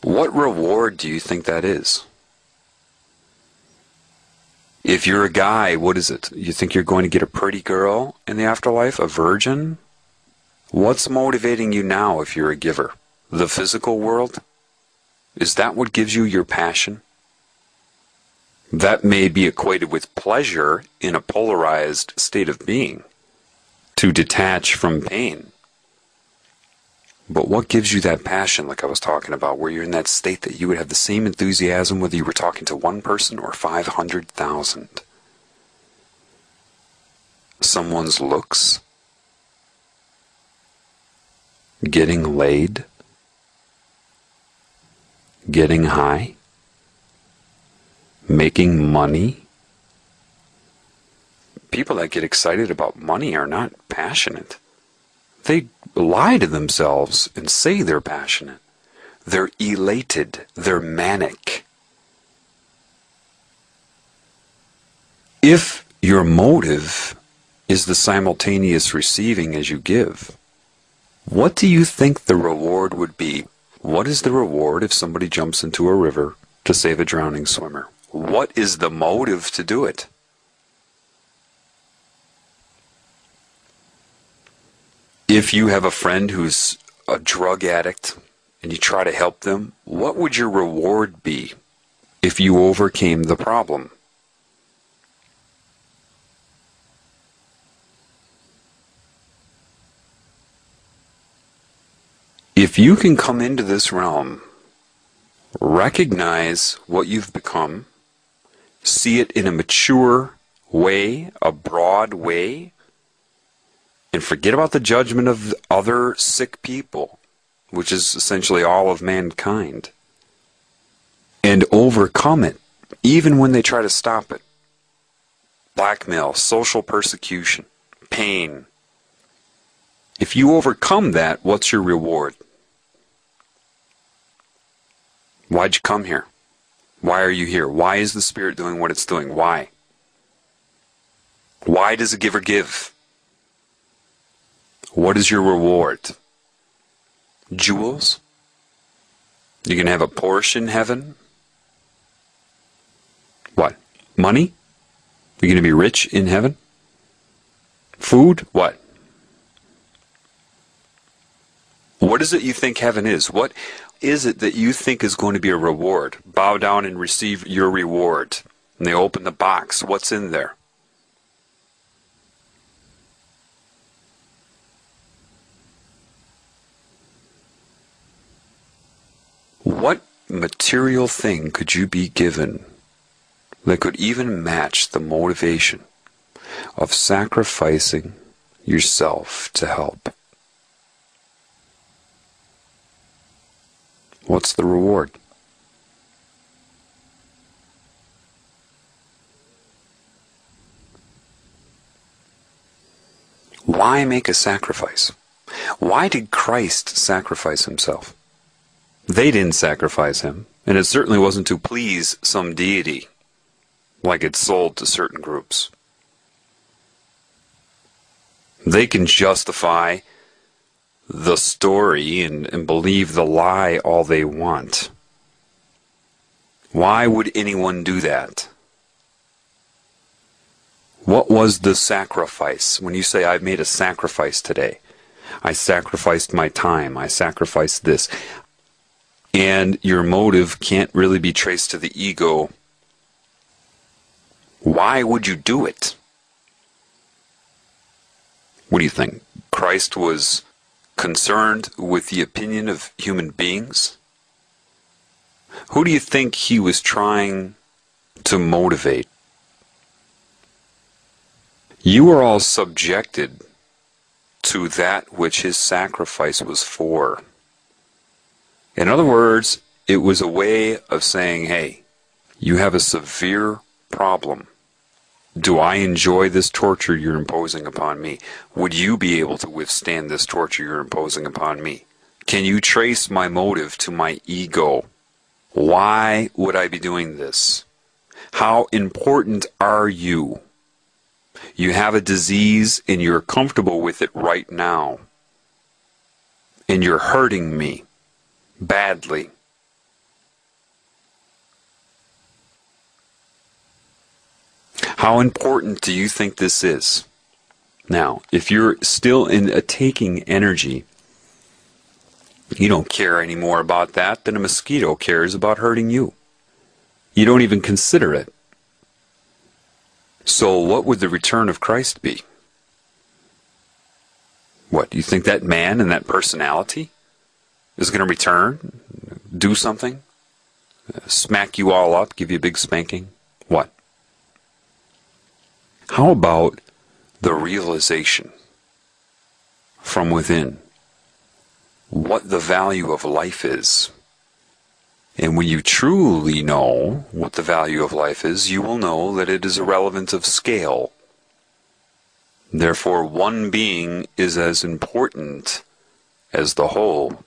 What reward do you think that is? If you're a guy, what is it? You think you're going to get a pretty girl in the afterlife? A virgin? What's motivating you now if you're a giver? The physical world? Is that what gives you your passion? That may be equated with pleasure in a polarized state of being, to detach from pain. But what gives you that passion, like I was talking about, where you're in that state that you would have the same enthusiasm whether you were talking to one person or 500,000? Someone's looks? Getting laid? getting high, making money. People that get excited about money are not passionate. They lie to themselves and say they're passionate. They're elated. They're manic. If your motive is the simultaneous receiving as you give, what do you think the reward would be? What is the reward if somebody jumps into a river to save a drowning swimmer? What is the motive to do it? If you have a friend who's a drug addict and you try to help them, what would your reward be if you overcame the problem? If you can come into this realm, recognize what you've become, see it in a mature way, a broad way, and forget about the judgment of other sick people, which is essentially all of mankind, and overcome it, even when they try to stop it. Blackmail, social persecution, pain. If you overcome that, what's your reward? Why'd you come here? Why are you here? Why is the Spirit doing what it's doing? Why? Why does a giver give? What is your reward? Jewels? You can have a Porsche in heaven? What? Money? You're going to be rich in heaven? Food? What? What is it you think heaven is? What is it that you think is going to be a reward? Bow down and receive your reward. And they open the box. What's in there? What material thing could you be given that could even match the motivation of sacrificing yourself to help? What's the reward? Why make a sacrifice? Why did Christ sacrifice himself? They didn't sacrifice him, and it certainly wasn't to please some deity, like it's sold to certain groups. They can justify the story and, and believe the lie all they want. Why would anyone do that? What was the sacrifice? When you say, I've made a sacrifice today, I sacrificed my time, I sacrificed this and your motive can't really be traced to the ego, why would you do it? What do you think? Christ was concerned with the opinion of human beings? Who do you think he was trying to motivate? You are all subjected to that which his sacrifice was for. In other words, it was a way of saying, hey, you have a severe problem. Do I enjoy this torture you're imposing upon me? Would you be able to withstand this torture you're imposing upon me? Can you trace my motive to my ego? Why would I be doing this? How important are you? You have a disease and you're comfortable with it right now. And you're hurting me badly. How important do you think this is? Now, if you're still in a taking energy, you don't care any more about that than a mosquito cares about hurting you. You don't even consider it. So, what would the return of Christ be? What, do you think that man and that personality is going to return, do something, smack you all up, give you a big spanking? What? How about the realization from within what the value of life is? And when you truly know what the value of life is, you will know that it is irrelevant of scale. Therefore, one being is as important as the whole.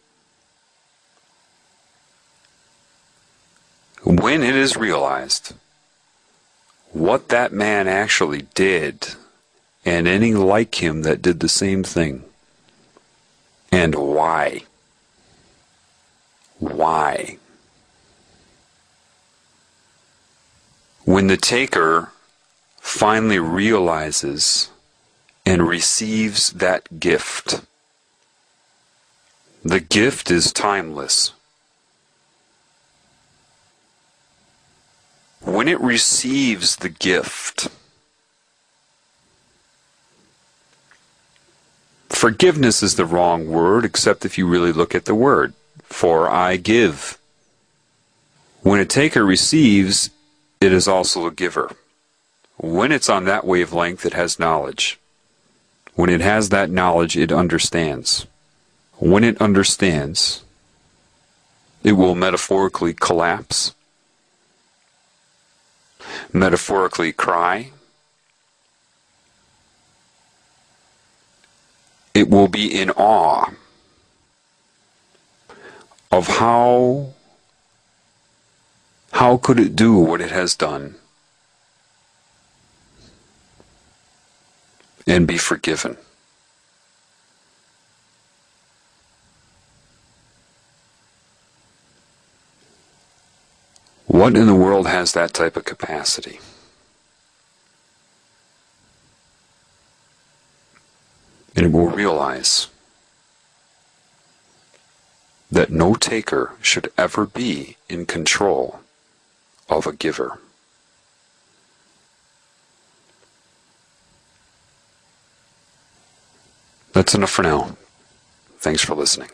When it is realized, what that man actually did and any like him that did the same thing. And why? Why? When the taker finally realizes and receives that gift, the gift is timeless. When it receives the gift, forgiveness is the wrong word, except if you really look at the word. For I give. When a taker receives, it is also a giver. When it's on that wavelength, it has knowledge. When it has that knowledge, it understands. When it understands, it will metaphorically collapse, metaphorically cry. It will be in awe of how how could it do what it has done and be forgiven? What in the world has that type of capacity? And it will realize that no taker should ever be in control of a giver. That's enough for now. Thanks for listening.